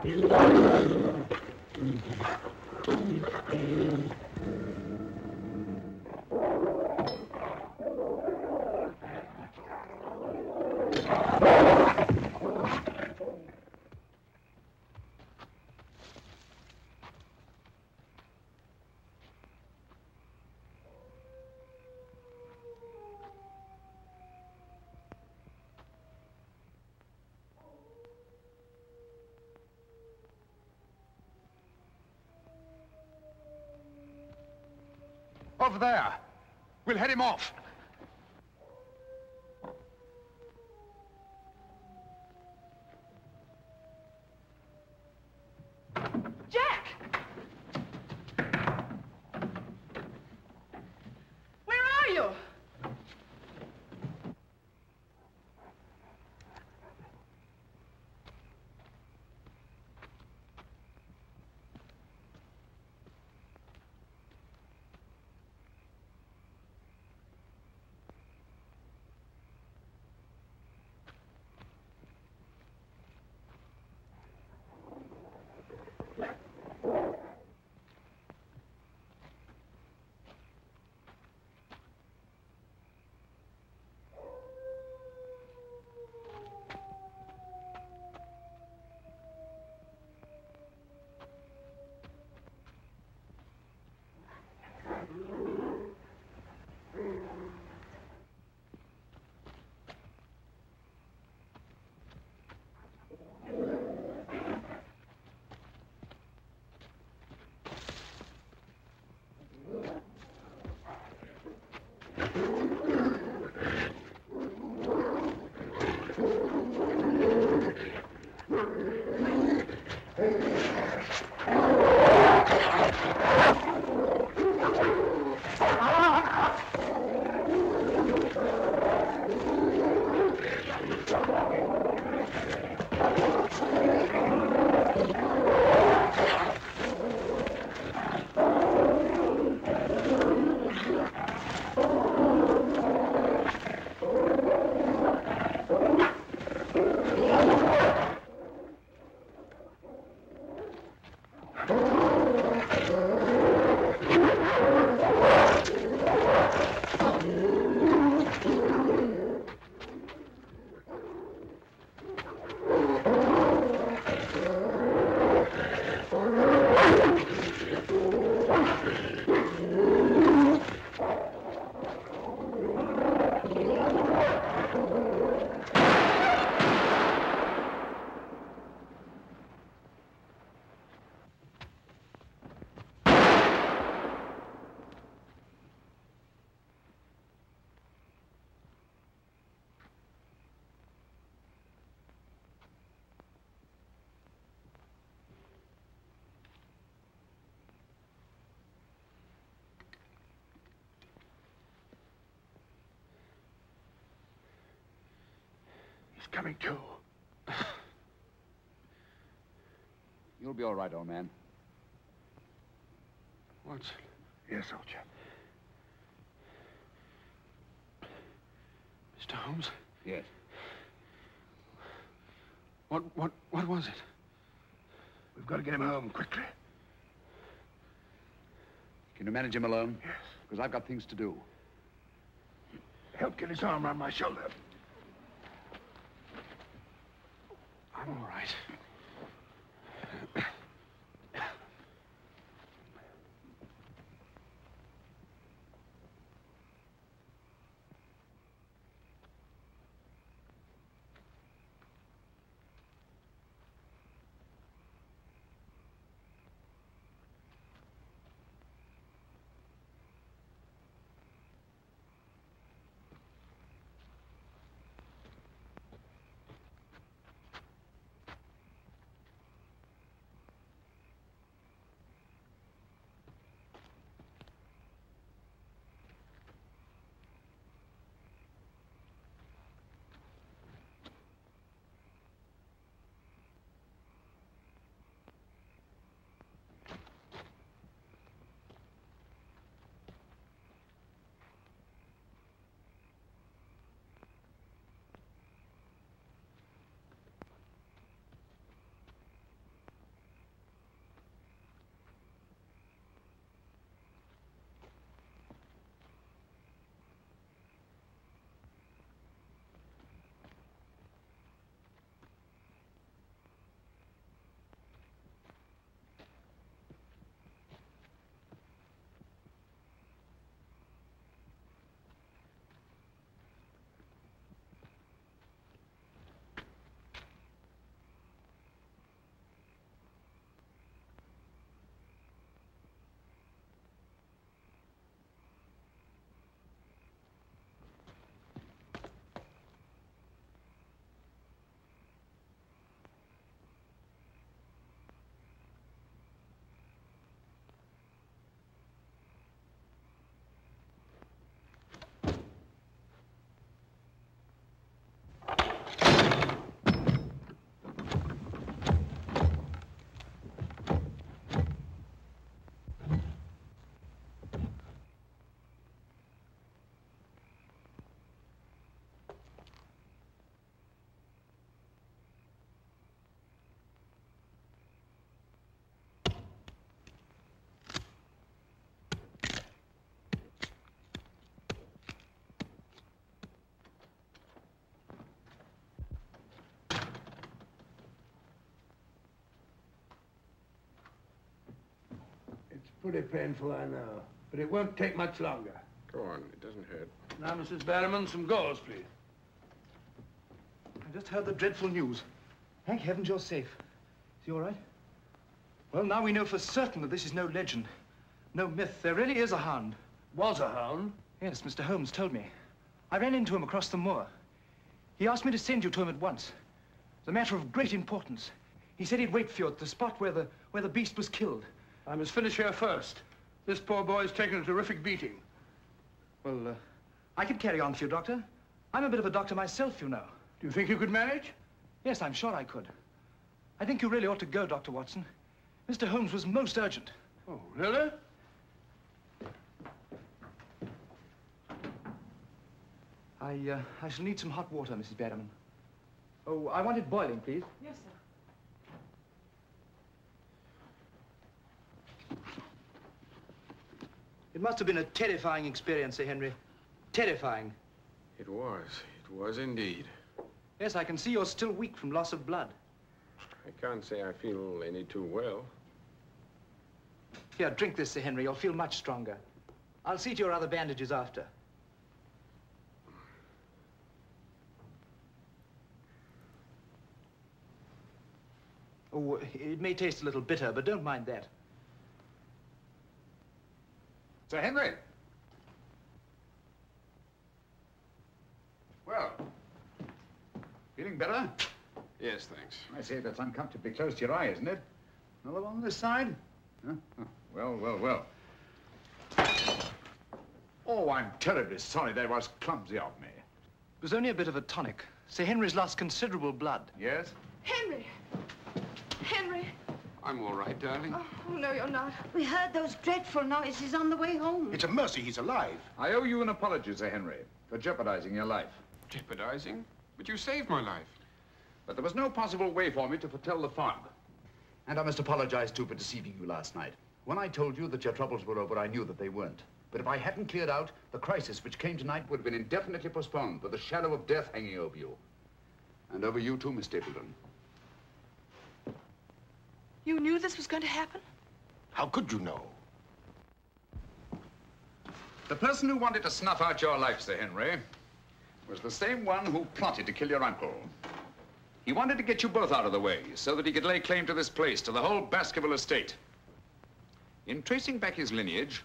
Thank you. Over there. We'll head him off. Coming to. You'll be all right, old man. Watson. Yes, old chap. Mr. Holmes? Yes. What, what, what was it? We've got to get him home quickly. Can you manage him alone? Yes. Because I've got things to do. Help get his arm around my shoulder. I'm all right. Pretty painful, I know. But it won't take much longer. Go on, it doesn't hurt. Now, Mrs. Barryman, some gauze, please. I just heard the dreadful news. Thank heavens you're safe. Is he all right? Well, now we know for certain that this is no legend, no myth. There really is a hound. Was a hound? Yes, Mr. Holmes told me. I ran into him across the moor. He asked me to send you to him at once. It's a matter of great importance. He said he'd wait for you at the spot where the, where the beast was killed. I must finish here first. This poor boy's taken a terrific beating. Well, uh, I can carry on for you, Doctor. I'm a bit of a doctor myself, you know. Do you think you could manage? Yes, I'm sure I could. I think you really ought to go, Dr. Watson. Mr. Holmes was most urgent. Oh, really? I, uh, I shall need some hot water, Mrs. Barryman. Oh, I want it boiling, please. Yes, sir. It must have been a terrifying experience, Sir Henry. Terrifying. It was. It was indeed. Yes, I can see you're still weak from loss of blood. I can't say I feel any too well. Here, drink this, Sir Henry. You'll feel much stronger. I'll see to your other bandages after. Oh, it may taste a little bitter, but don't mind that. Sir Henry. Well, feeling better? Yes, thanks. I say that's uncomfortably close to your eye, isn't it? Another one on this side? Huh? Oh, well, well, well. Oh, I'm terribly sorry. That was clumsy of me. It was only a bit of a tonic. Sir Henry's lost considerable blood. Yes? Henry! Henry! I'm all right, darling. Oh, no, you're not. We heard those dreadful noises on the way home. It's a mercy he's alive. I owe you an apology, Sir Henry, for jeopardizing your life. Jeopardizing? But you saved my life. But there was no possible way for me to foretell the fog. And I must apologize, too, for deceiving you last night. When I told you that your troubles were over, I knew that they weren't. But if I hadn't cleared out, the crisis which came tonight would have been indefinitely postponed with the shadow of death hanging over you. And over you, too, Miss Stapleton. You knew this was going to happen? How could you know? The person who wanted to snuff out your life, Sir Henry, was the same one who plotted to kill your uncle. He wanted to get you both out of the way so that he could lay claim to this place, to the whole Baskerville estate. In tracing back his lineage,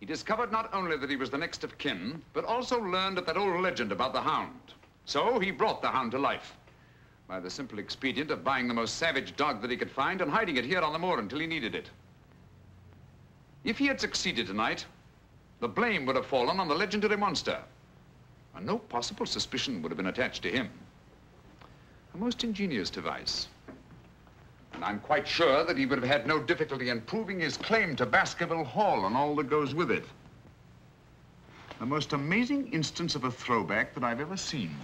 he discovered not only that he was the next of kin, but also learned of that old legend about the hound. So he brought the hound to life by the simple expedient of buying the most savage dog that he could find and hiding it here on the moor until he needed it. If he had succeeded tonight, the blame would have fallen on the legendary monster, and no possible suspicion would have been attached to him. A most ingenious device. And I'm quite sure that he would have had no difficulty in proving his claim to Baskerville Hall and all that goes with it. The most amazing instance of a throwback that I've ever seen.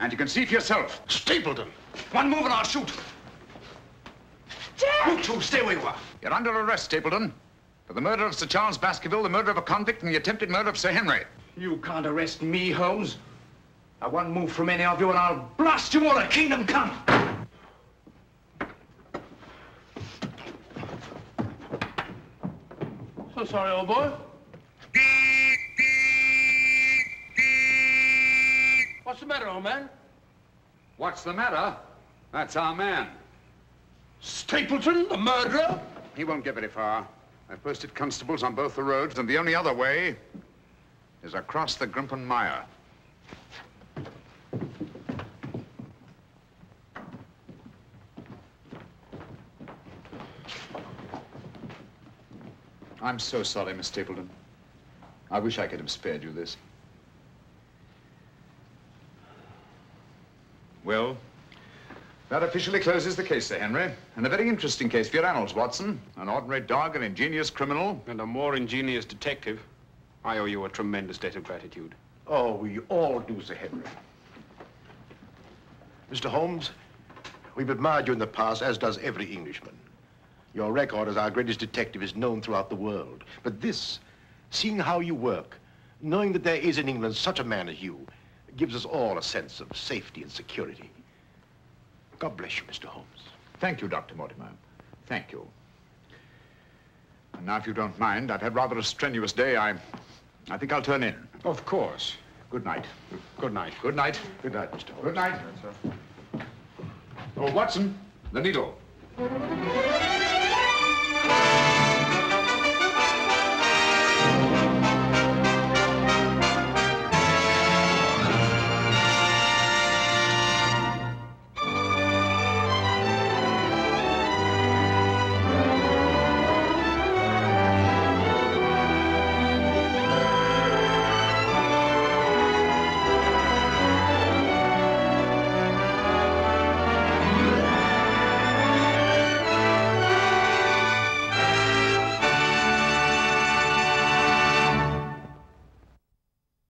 And you can see for yourself. Stapleton! One move and I'll shoot. Jack! You two, stay where you are. You're under arrest, Stapleton. For the murder of Sir Charles Baskerville, the murder of a convict, and the attempted murder of Sir Henry. You can't arrest me, Holmes. Now, one move from any of you and I'll blast you all to kingdom come. So sorry, old boy. What's the matter, old man? What's the matter? That's our man. Stapleton, the murderer? He won't get very far. I've posted constables on both the roads, and the only other way is across the Grimpen Mire. I'm so sorry, Miss Stapleton. I wish I could have spared you this. Well, that officially closes the case, Sir Henry. And a very interesting case for your annals, Watson. An ordinary dog, an ingenious criminal. And a more ingenious detective. I owe you a tremendous debt of gratitude. Oh, we all do, Sir Henry. Mr. Holmes, we've admired you in the past, as does every Englishman. Your record as our greatest detective is known throughout the world. But this, seeing how you work, knowing that there is in England such a man as you, gives us all a sense of safety and security. God bless you, Mr. Holmes. Thank you, Dr. Mortimer. Thank you. And now, if you don't mind, I've had rather a strenuous day. I, I think I'll turn in. Of course. Good night. Good night. Good night. Good night, Mr. Holmes. Good night. sir. Oh, Watson, the needle.